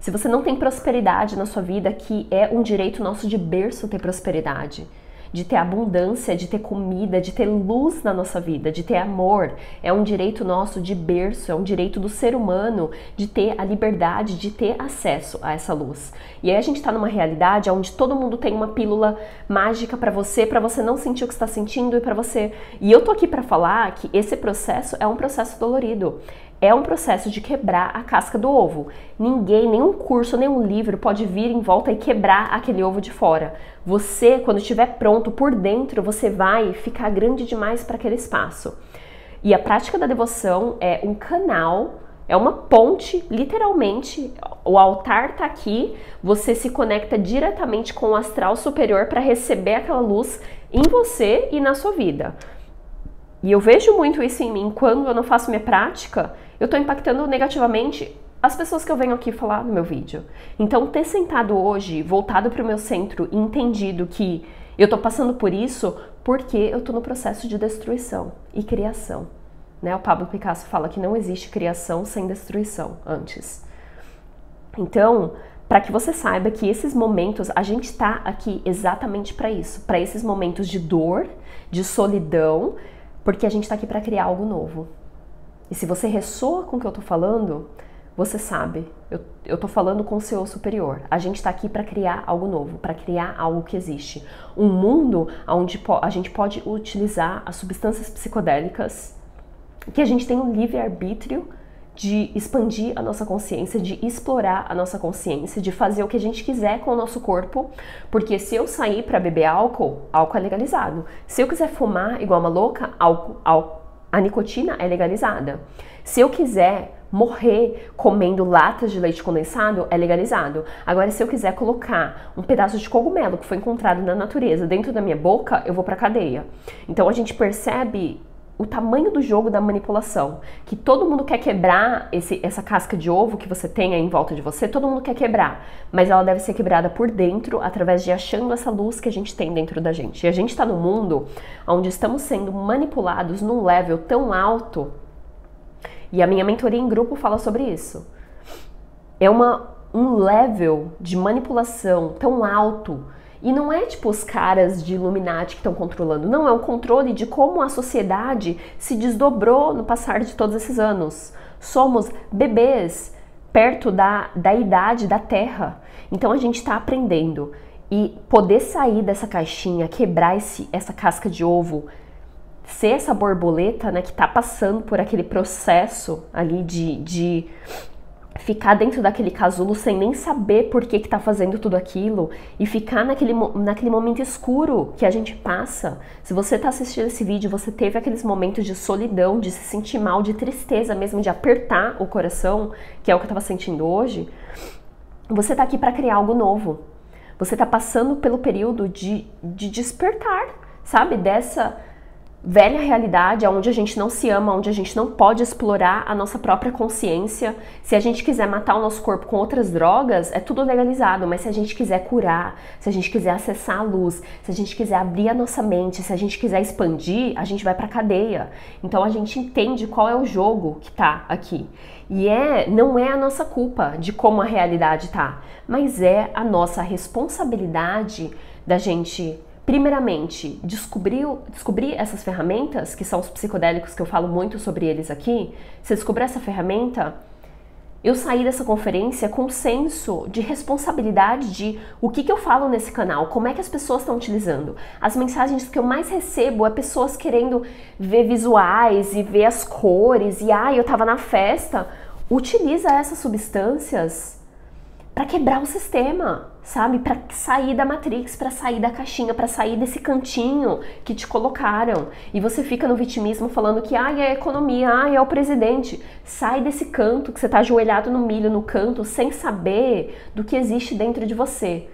[SPEAKER 1] se você não tem prosperidade na sua vida, que é um direito nosso de berço ter prosperidade, de ter abundância, de ter comida, de ter luz na nossa vida, de ter amor, é um direito nosso de berço, é um direito do ser humano de ter a liberdade de ter acesso a essa luz. E aí a gente está numa realidade onde todo mundo tem uma pílula mágica para você, para você não sentir o que está sentindo e para você. E eu tô aqui para falar que esse processo é um processo dolorido é um processo de quebrar a casca do ovo. Ninguém, nenhum curso, nenhum livro pode vir em volta e quebrar aquele ovo de fora. Você, quando estiver pronto por dentro, você vai ficar grande demais para aquele espaço. E a prática da devoção é um canal, é uma ponte, literalmente. O altar está aqui, você se conecta diretamente com o astral superior para receber aquela luz em você e na sua vida. E eu vejo muito isso em mim quando eu não faço minha prática eu estou impactando negativamente as pessoas que eu venho aqui falar no meu vídeo. Então, ter sentado hoje, voltado para o meu centro e entendido que eu estou passando por isso porque eu estou no processo de destruição e criação. Né? O Pablo Picasso fala que não existe criação sem destruição antes. Então, para que você saiba que esses momentos, a gente está aqui exatamente para isso, para esses momentos de dor, de solidão, porque a gente está aqui para criar algo novo. E se você ressoa com o que eu tô falando, você sabe, eu, tô falando com o seu superior. A gente está aqui para criar algo novo, para criar algo que existe. Um mundo onde a gente pode utilizar as substâncias psicodélicas, que a gente tem um livre-arbítrio de expandir a nossa consciência, de explorar a nossa consciência, de fazer o que a gente quiser com o nosso corpo, porque se eu sair para beber álcool, álcool é legalizado. Se eu quiser fumar igual uma louca, álcool, álcool a nicotina é legalizada. Se eu quiser morrer comendo latas de leite condensado, é legalizado. Agora, se eu quiser colocar um pedaço de cogumelo que foi encontrado na natureza dentro da minha boca, eu vou para cadeia. Então a gente percebe o tamanho do jogo da manipulação, que todo mundo quer quebrar esse, essa casca de ovo que você tem aí em volta de você, todo mundo quer quebrar, mas ela deve ser quebrada por dentro através de achando essa luz que a gente tem dentro da gente. E a gente está no mundo onde estamos sendo manipulados num level tão alto, e a minha mentoria em grupo fala sobre isso. É uma, um level de manipulação tão alto e não é tipo os caras de Illuminati que estão controlando, não, é um controle de como a sociedade se desdobrou no passar de todos esses anos. Somos bebês perto da, da idade da Terra. Então a gente está aprendendo. E poder sair dessa caixinha, quebrar esse, essa casca de ovo, ser essa borboleta né, que está passando por aquele processo ali de, de ficar dentro daquele casulo sem nem saber por que que tá fazendo tudo aquilo e ficar naquele, naquele momento escuro que a gente passa. Se você tá assistindo esse vídeo, você teve aqueles momentos de solidão, de se sentir mal, de tristeza mesmo, de apertar o coração, que é o que eu tava sentindo hoje, você tá aqui para criar algo novo. Você tá passando pelo período de, de despertar, sabe? Dessa velha realidade onde a gente não se ama, onde a gente não pode explorar a nossa própria consciência. Se a gente quiser matar o nosso corpo com outras drogas, é tudo legalizado, mas se a gente quiser curar, se a gente quiser acessar a luz, se a gente quiser abrir a nossa mente, se a gente quiser expandir, a gente vai para cadeia. Então a gente entende qual é o jogo que tá aqui. E é, não é a nossa culpa de como a realidade tá, mas é a nossa responsabilidade da gente primeiramente, descobrir, descobrir essas ferramentas, que são os psicodélicos que eu falo muito sobre eles aqui, você descobrir essa ferramenta, eu saí dessa conferência com um senso de responsabilidade de o que, que eu falo nesse canal, como é que as pessoas estão utilizando. As mensagens que eu mais recebo é pessoas querendo ver visuais e ver as cores, e ah, eu tava na festa. Utiliza essas substâncias para quebrar o sistema sabe? Para sair da matrix, para sair da caixinha, para sair desse cantinho que te colocaram. E você fica no vitimismo falando que ai, é a economia, ai, é o presidente. Sai desse canto que você tá ajoelhado no milho, no canto, sem saber do que existe dentro de você.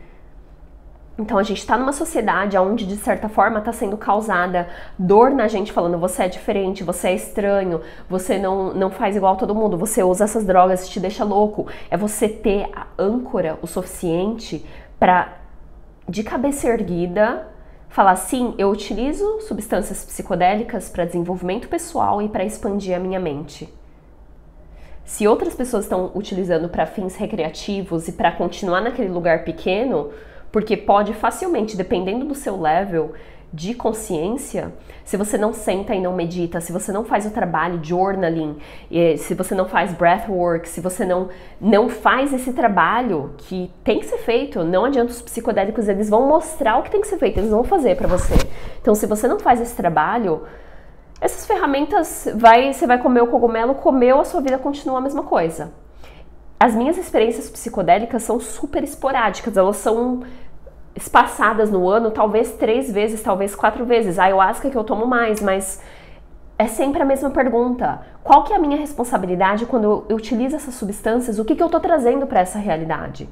[SPEAKER 1] Então a gente está numa sociedade onde de certa forma está sendo causada dor na gente falando você é diferente, você é estranho, você não, não faz igual todo mundo, você usa essas drogas, te deixa louco. É você ter a âncora o suficiente para de cabeça erguida falar sim, eu utilizo substâncias psicodélicas para desenvolvimento pessoal e para expandir a minha mente. Se outras pessoas estão utilizando para fins recreativos e para continuar naquele lugar pequeno, porque pode facilmente, dependendo do seu level de consciência, se você não senta e não medita, se você não faz o trabalho de journaling, se você não faz breathwork, se você não, não faz esse trabalho que tem que ser feito, não adianta os psicodélicos, eles vão mostrar o que tem que ser feito, eles vão fazer para você. Então, se você não faz esse trabalho, essas ferramentas, vai, você vai comer o cogumelo, comeu, a sua vida continua a mesma coisa. As minhas experiências psicodélicas são super esporádicas, elas são espaçadas no ano, talvez três vezes, talvez quatro vezes. A ayahuasca que eu tomo mais, mas é sempre a mesma pergunta. Qual que é a minha responsabilidade quando eu utilizo essas substâncias? O que, que eu estou trazendo para essa realidade?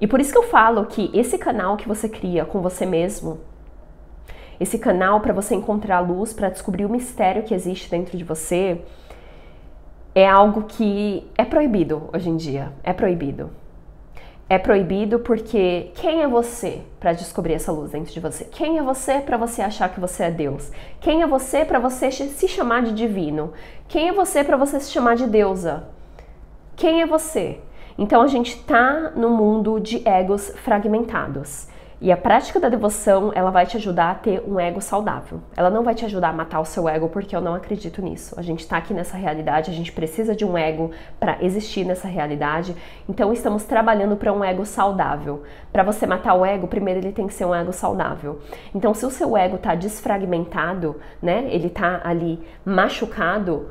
[SPEAKER 1] E por isso que eu falo que esse canal que você cria com você mesmo, esse canal para você encontrar a luz, para descobrir o mistério que existe dentro de você, é algo que é proibido hoje em dia. É proibido é proibido porque quem é você para descobrir essa luz dentro de você? Quem é você para você achar que você é Deus? Quem é você para você se chamar de divino? Quem é você para você se chamar de deusa? Quem é você? Então a gente está no mundo de egos fragmentados. E a prática da devoção, ela vai te ajudar a ter um ego saudável. Ela não vai te ajudar a matar o seu ego, porque eu não acredito nisso. A gente está aqui nessa realidade, a gente precisa de um ego para existir nessa realidade. Então estamos trabalhando para um ego saudável. Para você matar o ego, primeiro ele tem que ser um ego saudável. Então se o seu ego está desfragmentado, né? Ele está ali machucado,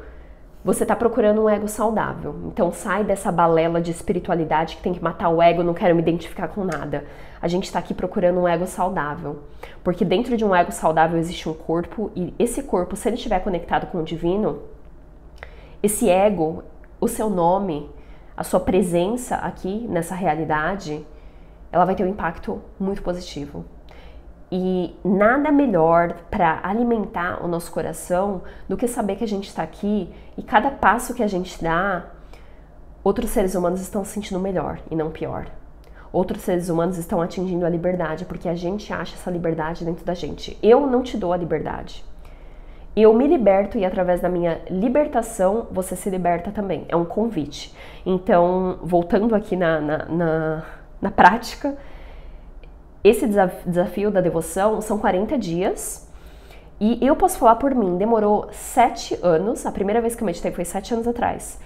[SPEAKER 1] você está procurando um ego saudável. Então sai dessa balela de espiritualidade que tem que matar o ego, não quero me identificar com nada. A gente está aqui procurando um ego saudável. Porque dentro de um ego saudável existe um corpo, e esse corpo, se ele estiver conectado com o divino, esse ego, o seu nome, a sua presença aqui nessa realidade, ela vai ter um impacto muito positivo. E nada melhor para alimentar o nosso coração do que saber que a gente está aqui e cada passo que a gente dá, outros seres humanos estão se sentindo melhor e não pior. Outros seres humanos estão atingindo a liberdade porque a gente acha essa liberdade dentro da gente. Eu não te dou a liberdade. Eu me liberto e através da minha libertação você se liberta também. É um convite. Então, voltando aqui na, na, na, na prática, esse desafio da devoção são 40 dias. E eu posso falar por mim, demorou sete anos, a primeira vez que eu meditei foi sete anos atrás,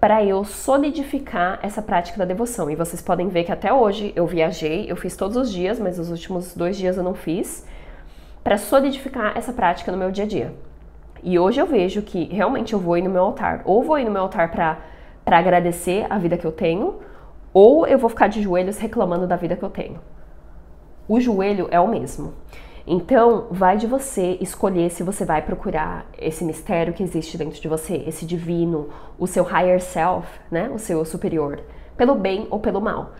[SPEAKER 1] para eu solidificar essa prática da devoção. E vocês podem ver que até hoje eu viajei, eu fiz todos os dias, mas os últimos dois dias eu não fiz, para solidificar essa prática no meu dia a dia. E hoje eu vejo que realmente eu vou ir no meu altar, ou vou ir no meu altar para agradecer a vida que eu tenho, ou eu vou ficar de joelhos reclamando da vida que eu tenho. O joelho é o mesmo. Então, vai de você escolher se você vai procurar esse mistério que existe dentro de você, esse divino, o seu higher self, né, o seu superior, pelo bem ou pelo mal.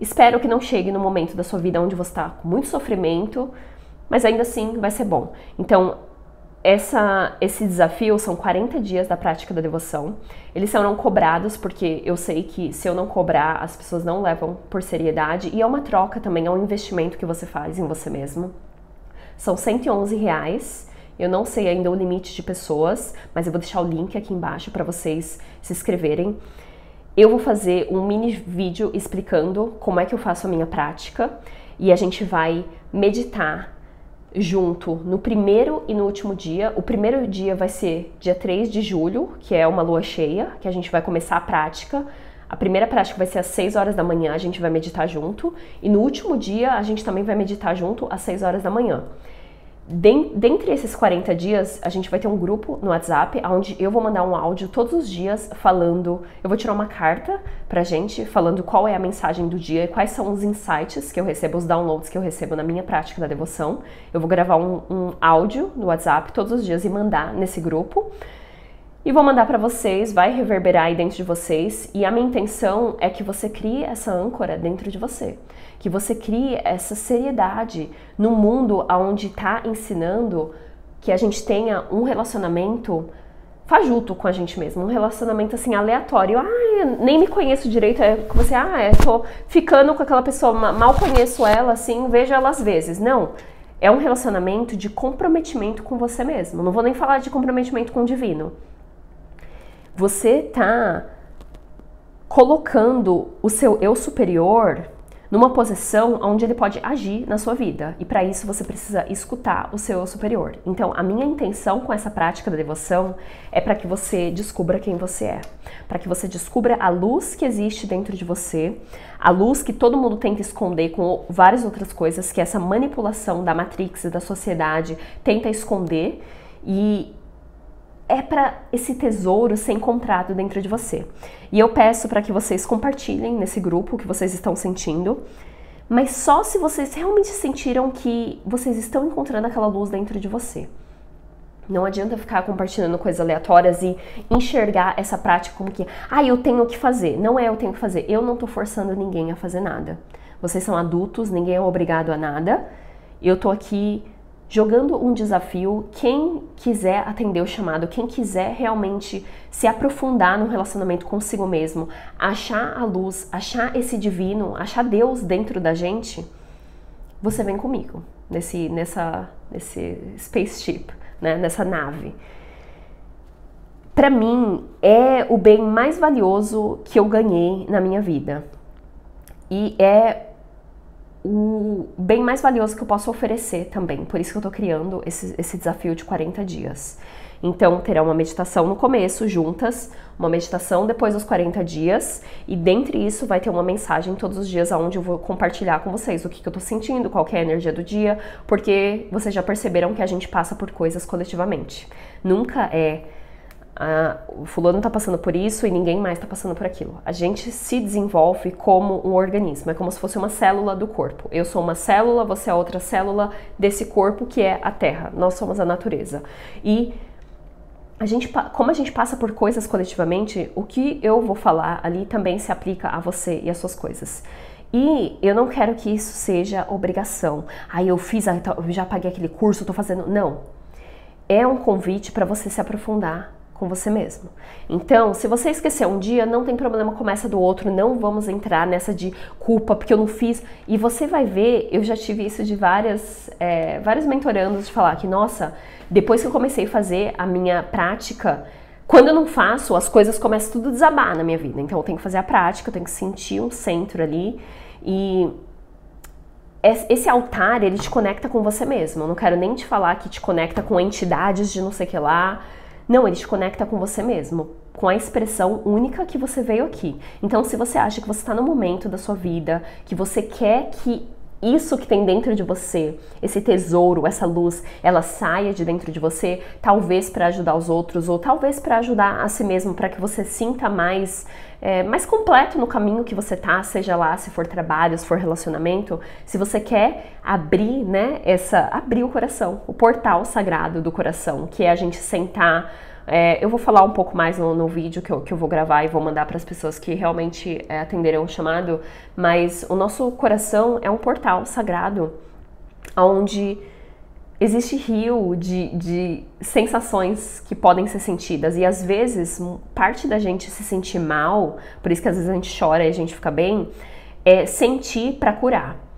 [SPEAKER 1] Espero que não chegue no momento da sua vida onde você está com muito sofrimento, mas ainda assim vai ser bom. Então, essa, esse desafio são 40 dias da prática da devoção. Eles serão cobrados porque eu sei que se eu não cobrar, as pessoas não levam por seriedade e é uma troca também, é um investimento que você faz em você mesmo. São 111 reais. Eu não sei ainda o limite de pessoas, mas eu vou deixar o link aqui embaixo para vocês se inscreverem. Eu vou fazer um mini vídeo explicando como é que eu faço a minha prática e a gente vai meditar junto no primeiro e no último dia. O primeiro dia vai ser dia 3 de julho, que é uma lua cheia, que a gente vai começar a prática. A primeira prática vai ser às 6 horas da manhã, a gente vai meditar junto. E no último dia, a gente também vai meditar junto às 6 horas da manhã. Dentre esses 40 dias, a gente vai ter um grupo no WhatsApp onde eu vou mandar um áudio todos os dias falando. Eu vou tirar uma carta pra gente falando qual é a mensagem do dia e quais são os insights que eu recebo, os downloads que eu recebo na minha prática da devoção. Eu vou gravar um, um áudio no WhatsApp todos os dias e mandar nesse grupo. E vou mandar para vocês, vai reverberar aí dentro de vocês, e a minha intenção é que você crie essa âncora dentro de você, que você crie essa seriedade no mundo onde está ensinando que a gente tenha um relacionamento fajuto com a gente mesmo, um relacionamento assim aleatório. Ah, nem me conheço direito, é como você, ah, é, tô ficando com aquela pessoa, mal conheço ela, assim, vejo ela às vezes. Não, é um relacionamento de comprometimento com você mesmo. Não vou nem falar de comprometimento com o divino você está colocando o seu eu superior numa posição onde ele pode agir na sua vida. E para isso você precisa escutar o seu eu superior. Então, a minha intenção com essa prática da devoção é para que você descubra quem você é, para que você descubra a luz que existe dentro de você, a luz que todo mundo tenta esconder com várias outras coisas que essa manipulação da matrix da sociedade tenta esconder e é para esse tesouro ser encontrado dentro de você. E eu peço para que vocês compartilhem nesse grupo o que vocês estão sentindo, mas só se vocês realmente sentiram que vocês estão encontrando aquela luz dentro de você. Não adianta ficar compartilhando coisas aleatórias e enxergar essa prática como que, ah, eu tenho que fazer. Não é eu tenho que fazer. Eu não tô forçando ninguém a fazer nada. Vocês são adultos, ninguém é obrigado a nada. Eu tô aqui jogando um desafio. Quem quiser atender o chamado, quem quiser realmente se aprofundar no relacionamento consigo mesmo, achar a luz, achar esse divino, achar Deus dentro da gente, você vem comigo nesse, nessa, nesse spaceship, né? nessa nave. Para mim, é o bem mais valioso que eu ganhei na minha vida. E é o bem mais valioso que eu posso oferecer também. Por isso que eu tô criando esse, esse desafio de 40 dias. Então, terá uma meditação no começo, juntas, uma meditação depois dos 40 dias, e dentre isso vai ter uma mensagem todos os dias onde eu vou compartilhar com vocês o que, que eu tô sentindo, qual é a energia do dia, porque vocês já perceberam que a gente passa por coisas coletivamente. Nunca é ah, o fulano está passando por isso e ninguém mais está passando por aquilo. A gente se desenvolve como um organismo, é como se fosse uma célula do corpo. Eu sou uma célula, você é outra célula desse corpo que é a Terra. Nós somos a natureza. E a gente, como a gente passa por coisas coletivamente, o que eu vou falar ali também se aplica a você e às suas coisas. E eu não quero que isso seja obrigação. Aí ah, eu fiz, já paguei aquele curso, estou fazendo. Não. É um convite para você se aprofundar com você mesmo. Então, se você esquecer um dia, não tem problema, começa do outro, não vamos entrar nessa de culpa porque eu não fiz. E você vai ver, eu já tive isso de várias, é, vários mentorandos de falar que, nossa, depois que eu comecei a fazer a minha prática, quando eu não faço, as coisas começam tudo a desabar na minha vida. Então eu tenho que fazer a prática, eu tenho que sentir um centro ali e esse altar, ele te conecta com você mesmo. Eu não quero nem te falar que te conecta com entidades de não sei que lá, não, ele te conecta com você mesmo, com a expressão única que você veio aqui. Então, se você acha que você está no momento da sua vida, que você quer que isso que tem dentro de você, esse tesouro, essa luz, ela saia de dentro de você, talvez para ajudar os outros ou talvez para ajudar a si mesmo, para que você sinta mais é, mais completo no caminho que você tá, seja lá se for trabalho, se for relacionamento, se você quer abrir, né, essa abrir o coração, o portal sagrado do coração, que é a gente sentar é, eu vou falar um pouco mais no, no vídeo que eu, que eu, vou gravar e vou mandar para as pessoas que realmente é, atenderão o chamado, mas o nosso coração é um portal sagrado onde existe rio de, de sensações que podem ser sentidas e às vezes parte da gente se sentir mal, por isso que às vezes a gente chora e a gente fica bem, é sentir para curar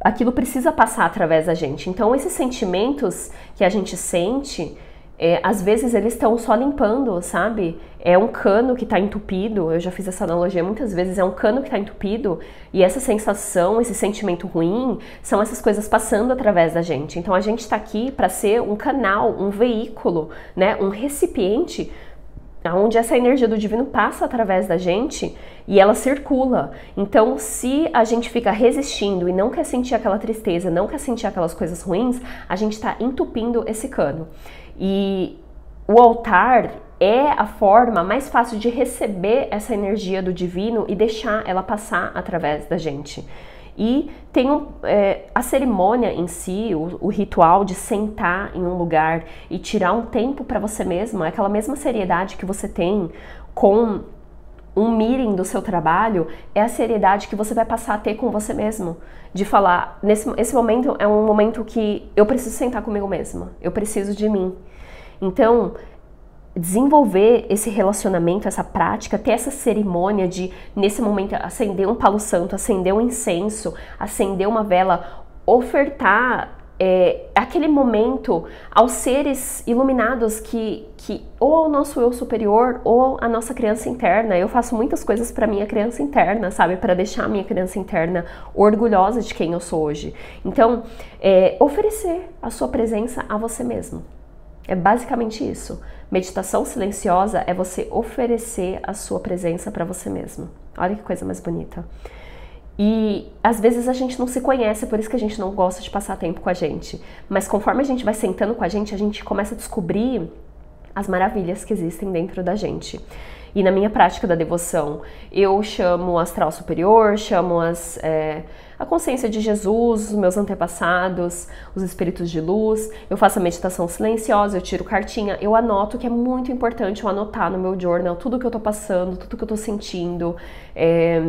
[SPEAKER 1] aquilo precisa passar através da gente. Então, esses sentimentos que a gente sente, é, às vezes eles estão só limpando, sabe? É um cano que está entupido. Eu já fiz essa analogia muitas vezes. É um cano que está entupido e essa sensação, esse sentimento ruim, são essas coisas passando através da gente. Então a gente está aqui para ser um canal, um veículo, né? Um recipiente onde essa energia do divino passa através da gente e ela circula. Então, se a gente fica resistindo e não quer sentir aquela tristeza, não quer sentir aquelas coisas ruins, a gente está entupindo esse cano. E o altar é a forma mais fácil de receber essa energia do divino e deixar ela passar através da gente. E tem um, é, a cerimônia em si, o, o, ritual de sentar em um lugar e tirar um tempo para você mesmo, é aquela mesma seriedade que você tem com um meeting do seu trabalho, é a seriedade que você vai passar a ter com você mesmo. De falar, nesse esse momento é um momento que eu preciso sentar comigo mesma, eu preciso de mim. Então, desenvolver esse relacionamento, essa prática, ter essa cerimônia de, nesse momento, acender um palo santo, acender um incenso, acender uma vela, ofertar é, aquele momento aos seres iluminados que, que ou ao nosso eu superior ou à nossa criança interna. Eu faço muitas coisas para minha criança interna, sabe, para deixar a minha criança interna orgulhosa de quem eu sou hoje. Então, é, oferecer a sua presença a você mesmo. É basicamente isso. Meditação silenciosa é você oferecer a sua presença para você mesmo. Olha que coisa mais bonita. E às vezes a gente não se conhece, por isso que a gente não gosta de passar tempo com a gente. Mas conforme a gente vai sentando com a gente, a gente começa a descobrir as maravilhas que existem dentro da gente. E na minha prática da devoção, eu chamo o astral superior, chamo as, é, a consciência de Jesus, os meus antepassados, os espíritos de luz. Eu faço a meditação silenciosa, eu tiro cartinha, eu anoto, que é muito importante eu anotar no meu journal tudo que eu tô passando, tudo que eu tô sentindo. É,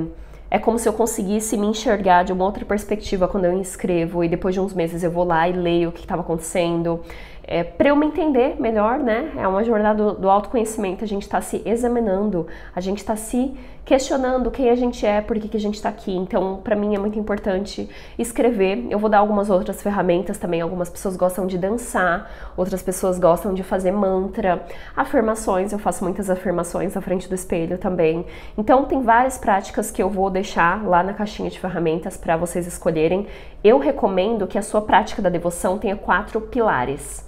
[SPEAKER 1] é como se eu conseguisse me enxergar de uma outra perspectiva quando eu escrevo e depois de uns meses eu vou lá e leio o que estava acontecendo é, para eu me entender melhor, né? É uma jornada do, do autoconhecimento, a gente está se examinando, a gente está se questionando quem a gente é, por que, que a gente está aqui. Então, para mim é muito importante escrever. Eu vou dar algumas outras ferramentas também. Algumas pessoas gostam de dançar, outras pessoas gostam de fazer mantra, afirmações. Eu faço muitas afirmações na frente do espelho também. Então, tem várias práticas que eu vou deixar lá na caixinha de ferramentas para vocês escolherem. Eu recomendo que a sua prática da devoção tenha quatro pilares.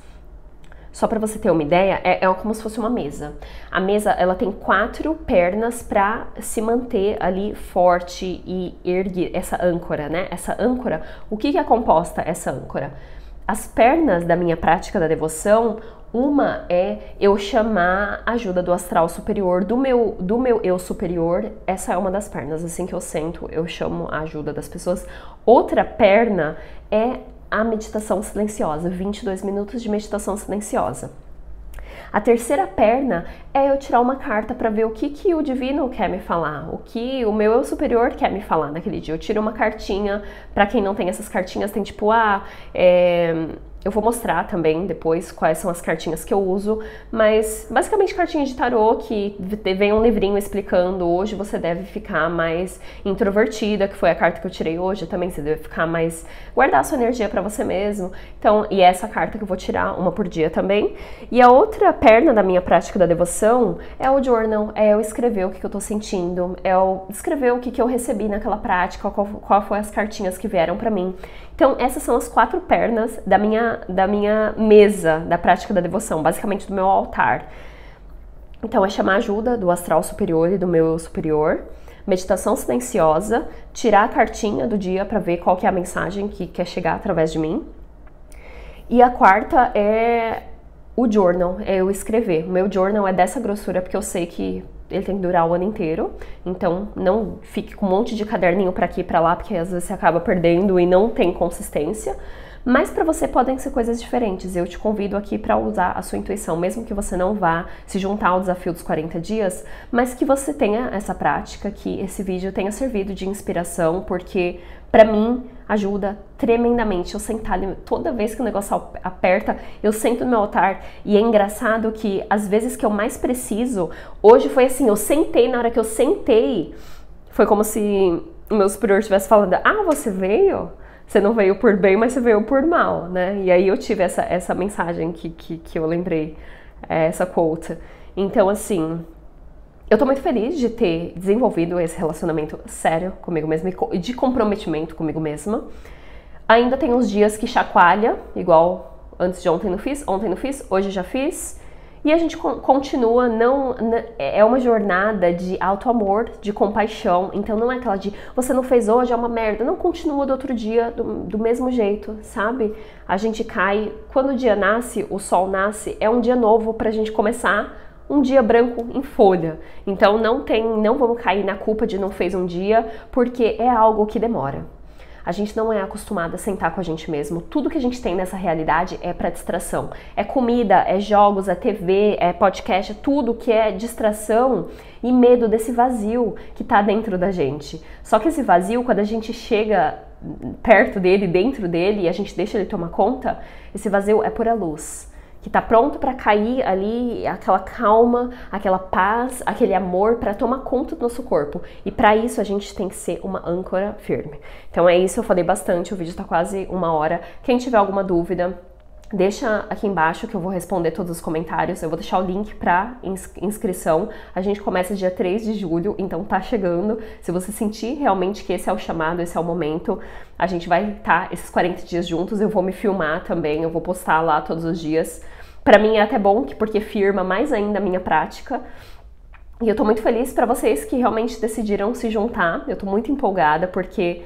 [SPEAKER 1] Só para você ter uma ideia, é, é, como se fosse uma mesa. A mesa ela tem quatro pernas para se manter ali forte e erguer essa âncora, né? Essa âncora, o que, que é composta essa âncora? As pernas da minha prática da devoção, uma é eu chamar a ajuda do astral superior, do meu, do meu eu superior. Essa é uma das pernas. Assim que eu sento, eu chamo a ajuda das pessoas. Outra perna é a meditação silenciosa, 22 minutos de meditação silenciosa. A terceira perna é eu tirar uma carta para ver o que, que o divino quer me falar, o que o meu eu superior quer me falar naquele dia. Eu tiro uma cartinha, para quem não tem essas cartinhas, tem tipo, ah, é, eu vou mostrar também depois quais são as cartinhas que eu uso, mas basicamente cartinhas de tarô que vem um livrinho explicando hoje você deve ficar mais introvertida, que foi a carta que eu tirei hoje, também você deve ficar mais guardar sua energia para você mesmo. Então, e essa carta que eu vou tirar uma por dia também. E a outra perna da minha prática da devoção é o journal, é eu escrever o que, que eu tô sentindo, é eu escrever o que, que eu recebi naquela prática, qual, qual foi as cartinhas que vieram para mim. Então, essas são as quatro pernas da minha, da minha mesa da prática da devoção, basicamente do meu altar. Então, é chamar ajuda do astral superior e do meu superior, meditação silenciosa, tirar a cartinha do dia para ver qual que é a mensagem que quer chegar através de mim. E a quarta é o journal, é eu escrever. O meu journal é dessa grossura porque eu sei que ele tem que durar o ano inteiro. Então, não fique com um monte de caderninho para aqui e para lá, porque às vezes você acaba perdendo e não tem consistência. Mas para você podem ser coisas diferentes. Eu te convido aqui para usar a sua intuição, mesmo que você não vá se juntar ao desafio dos 40 dias, mas que você tenha essa prática, que esse vídeo tenha servido de inspiração, porque para mim ajuda tremendamente. Eu sentar ali, toda vez que o negócio aperta, eu sento no meu altar e é engraçado que às vezes que eu mais preciso, hoje foi assim, eu sentei, na hora que eu sentei, foi como se o meu superior estivesse falando: "Ah, você veio?" você não veio por bem, mas você veio por mal, né? E aí eu tive essa, essa mensagem que, que, que eu lembrei, é, essa quote. Então, assim, eu tô muito feliz de ter desenvolvido esse relacionamento sério comigo mesma e de comprometimento comigo mesma. Ainda tem uns dias que chacoalha, igual antes de ontem não fiz, ontem não fiz, hoje já fiz. E a gente continua, não é uma jornada de alto amor, de compaixão. Então não é aquela de você não fez hoje, é uma merda. Não continua do outro dia do, do mesmo jeito, sabe? A gente cai, quando o dia nasce, o sol nasce, é um dia novo pra gente começar um dia branco em folha. Então não tem, não vamos cair na culpa de não fez um dia, porque é algo que demora. A gente não é acostumado a sentar com a gente mesmo. Tudo que a gente tem nessa realidade é para distração. É comida, é jogos, é TV, é podcast, é tudo que é distração e medo desse vazio que tá dentro da gente. Só que esse vazio, quando a gente chega perto dele, dentro dele, e a gente deixa ele tomar conta, esse vazio é pura luz que está pronto para cair ali, aquela calma, aquela paz, aquele amor para tomar conta do nosso corpo. E para isso a gente tem que ser uma âncora firme. Então é isso, eu falei bastante, o vídeo está quase uma hora. Quem tiver alguma dúvida, Deixa aqui embaixo que eu vou responder todos os comentários. Eu vou deixar o link para inscrição. A gente começa dia 3 de julho, então tá chegando. Se você sentir realmente que esse é o chamado, esse é o momento, a gente vai estar tá esses 40 dias juntos. Eu vou me filmar também, eu vou postar lá todos os dias. Para mim é até bom, porque firma mais ainda a minha prática. E eu tô muito feliz para vocês que realmente decidiram se juntar. Eu tô muito empolgada porque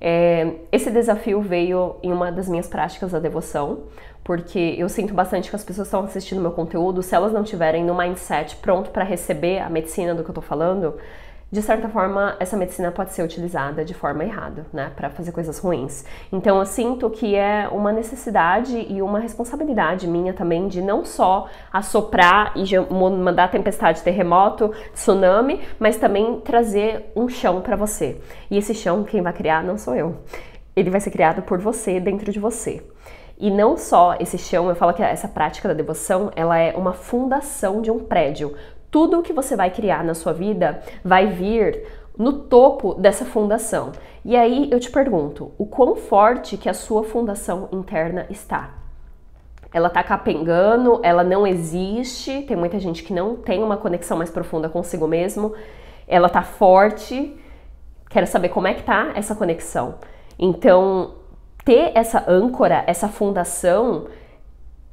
[SPEAKER 1] é, esse desafio veio em uma das minhas práticas da devoção porque eu sinto bastante que as pessoas estão assistindo meu conteúdo, se elas não tiverem no mindset pronto para receber a medicina do que eu tô falando, de certa forma, essa medicina pode ser utilizada de forma errada, né, para fazer coisas ruins. Então, eu sinto que é uma necessidade e uma responsabilidade minha também de não só assoprar e mandar tempestade, terremoto, tsunami, mas também trazer um chão para você. E esse chão, quem vai criar não sou eu. Ele vai ser criado por você, dentro de você. E não só esse chão, eu falo que essa prática da devoção, ela é uma fundação de um prédio. Tudo que você vai criar na sua vida vai vir no topo dessa fundação. E aí eu te pergunto, o quão forte que a sua fundação interna está? Ela tá capengando, ela não existe, tem muita gente que não tem uma conexão mais profunda consigo mesmo. Ela tá forte. Quero saber como é que tá essa conexão. Então, ter essa âncora, essa fundação,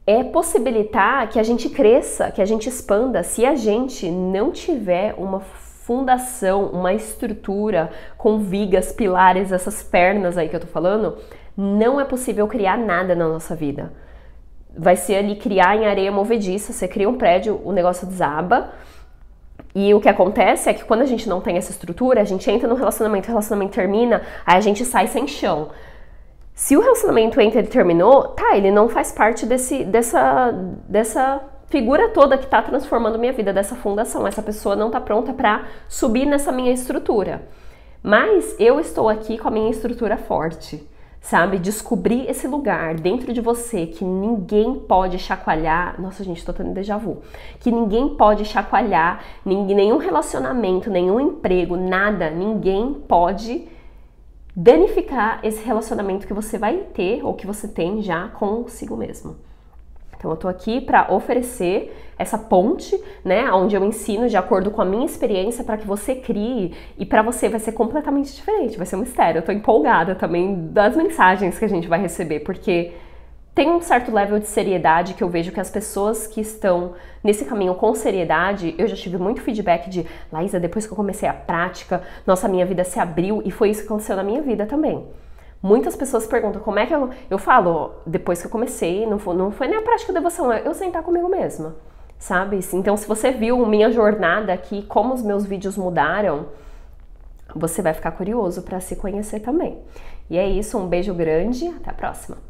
[SPEAKER 1] é possibilitar que a gente cresça, que a gente expanda. Se a gente não tiver uma fundação, uma estrutura com vigas, pilares, essas pernas aí que eu tô falando, não é possível criar nada na nossa vida. Vai ser ali criar em areia movediça, você cria um prédio, o negócio desaba. E o que acontece é que quando a gente não tem essa estrutura, a gente entra no relacionamento, o relacionamento termina, aí a gente sai sem chão. Se o relacionamento entra e terminou, tá, ele não faz parte desse, dessa, dessa figura toda que está transformando minha vida, dessa fundação. Essa pessoa não está pronta para subir nessa minha estrutura. Mas eu estou aqui com a minha estrutura forte, sabe? Descobrir esse lugar dentro de você que ninguém pode chacoalhar. Nossa, gente, tô tendo déjà vu. Que ninguém pode chacoalhar, nenhum relacionamento, nenhum emprego, nada, ninguém pode danificar esse relacionamento que você vai ter ou que você tem já consigo mesmo. Então eu tô aqui para oferecer essa ponte, né, onde eu ensino de acordo com a minha experiência para que você crie e para você vai ser completamente diferente, vai ser um mistério. Eu tô empolgada também das mensagens que a gente vai receber, porque tem um certo level de seriedade que eu vejo que as pessoas que estão nesse caminho com seriedade, eu já tive muito feedback de Laísa, depois que eu comecei a prática, nossa, minha vida se abriu e foi isso que aconteceu na minha vida também. Muitas pessoas perguntam como é que eu. Eu falo, depois que eu comecei, não foi, não foi nem a prática da devoção, é eu sentar comigo mesma, sabe? Então, se você viu minha jornada aqui, como os meus vídeos mudaram, você vai ficar curioso para se conhecer também. E é isso, um beijo grande, até a próxima!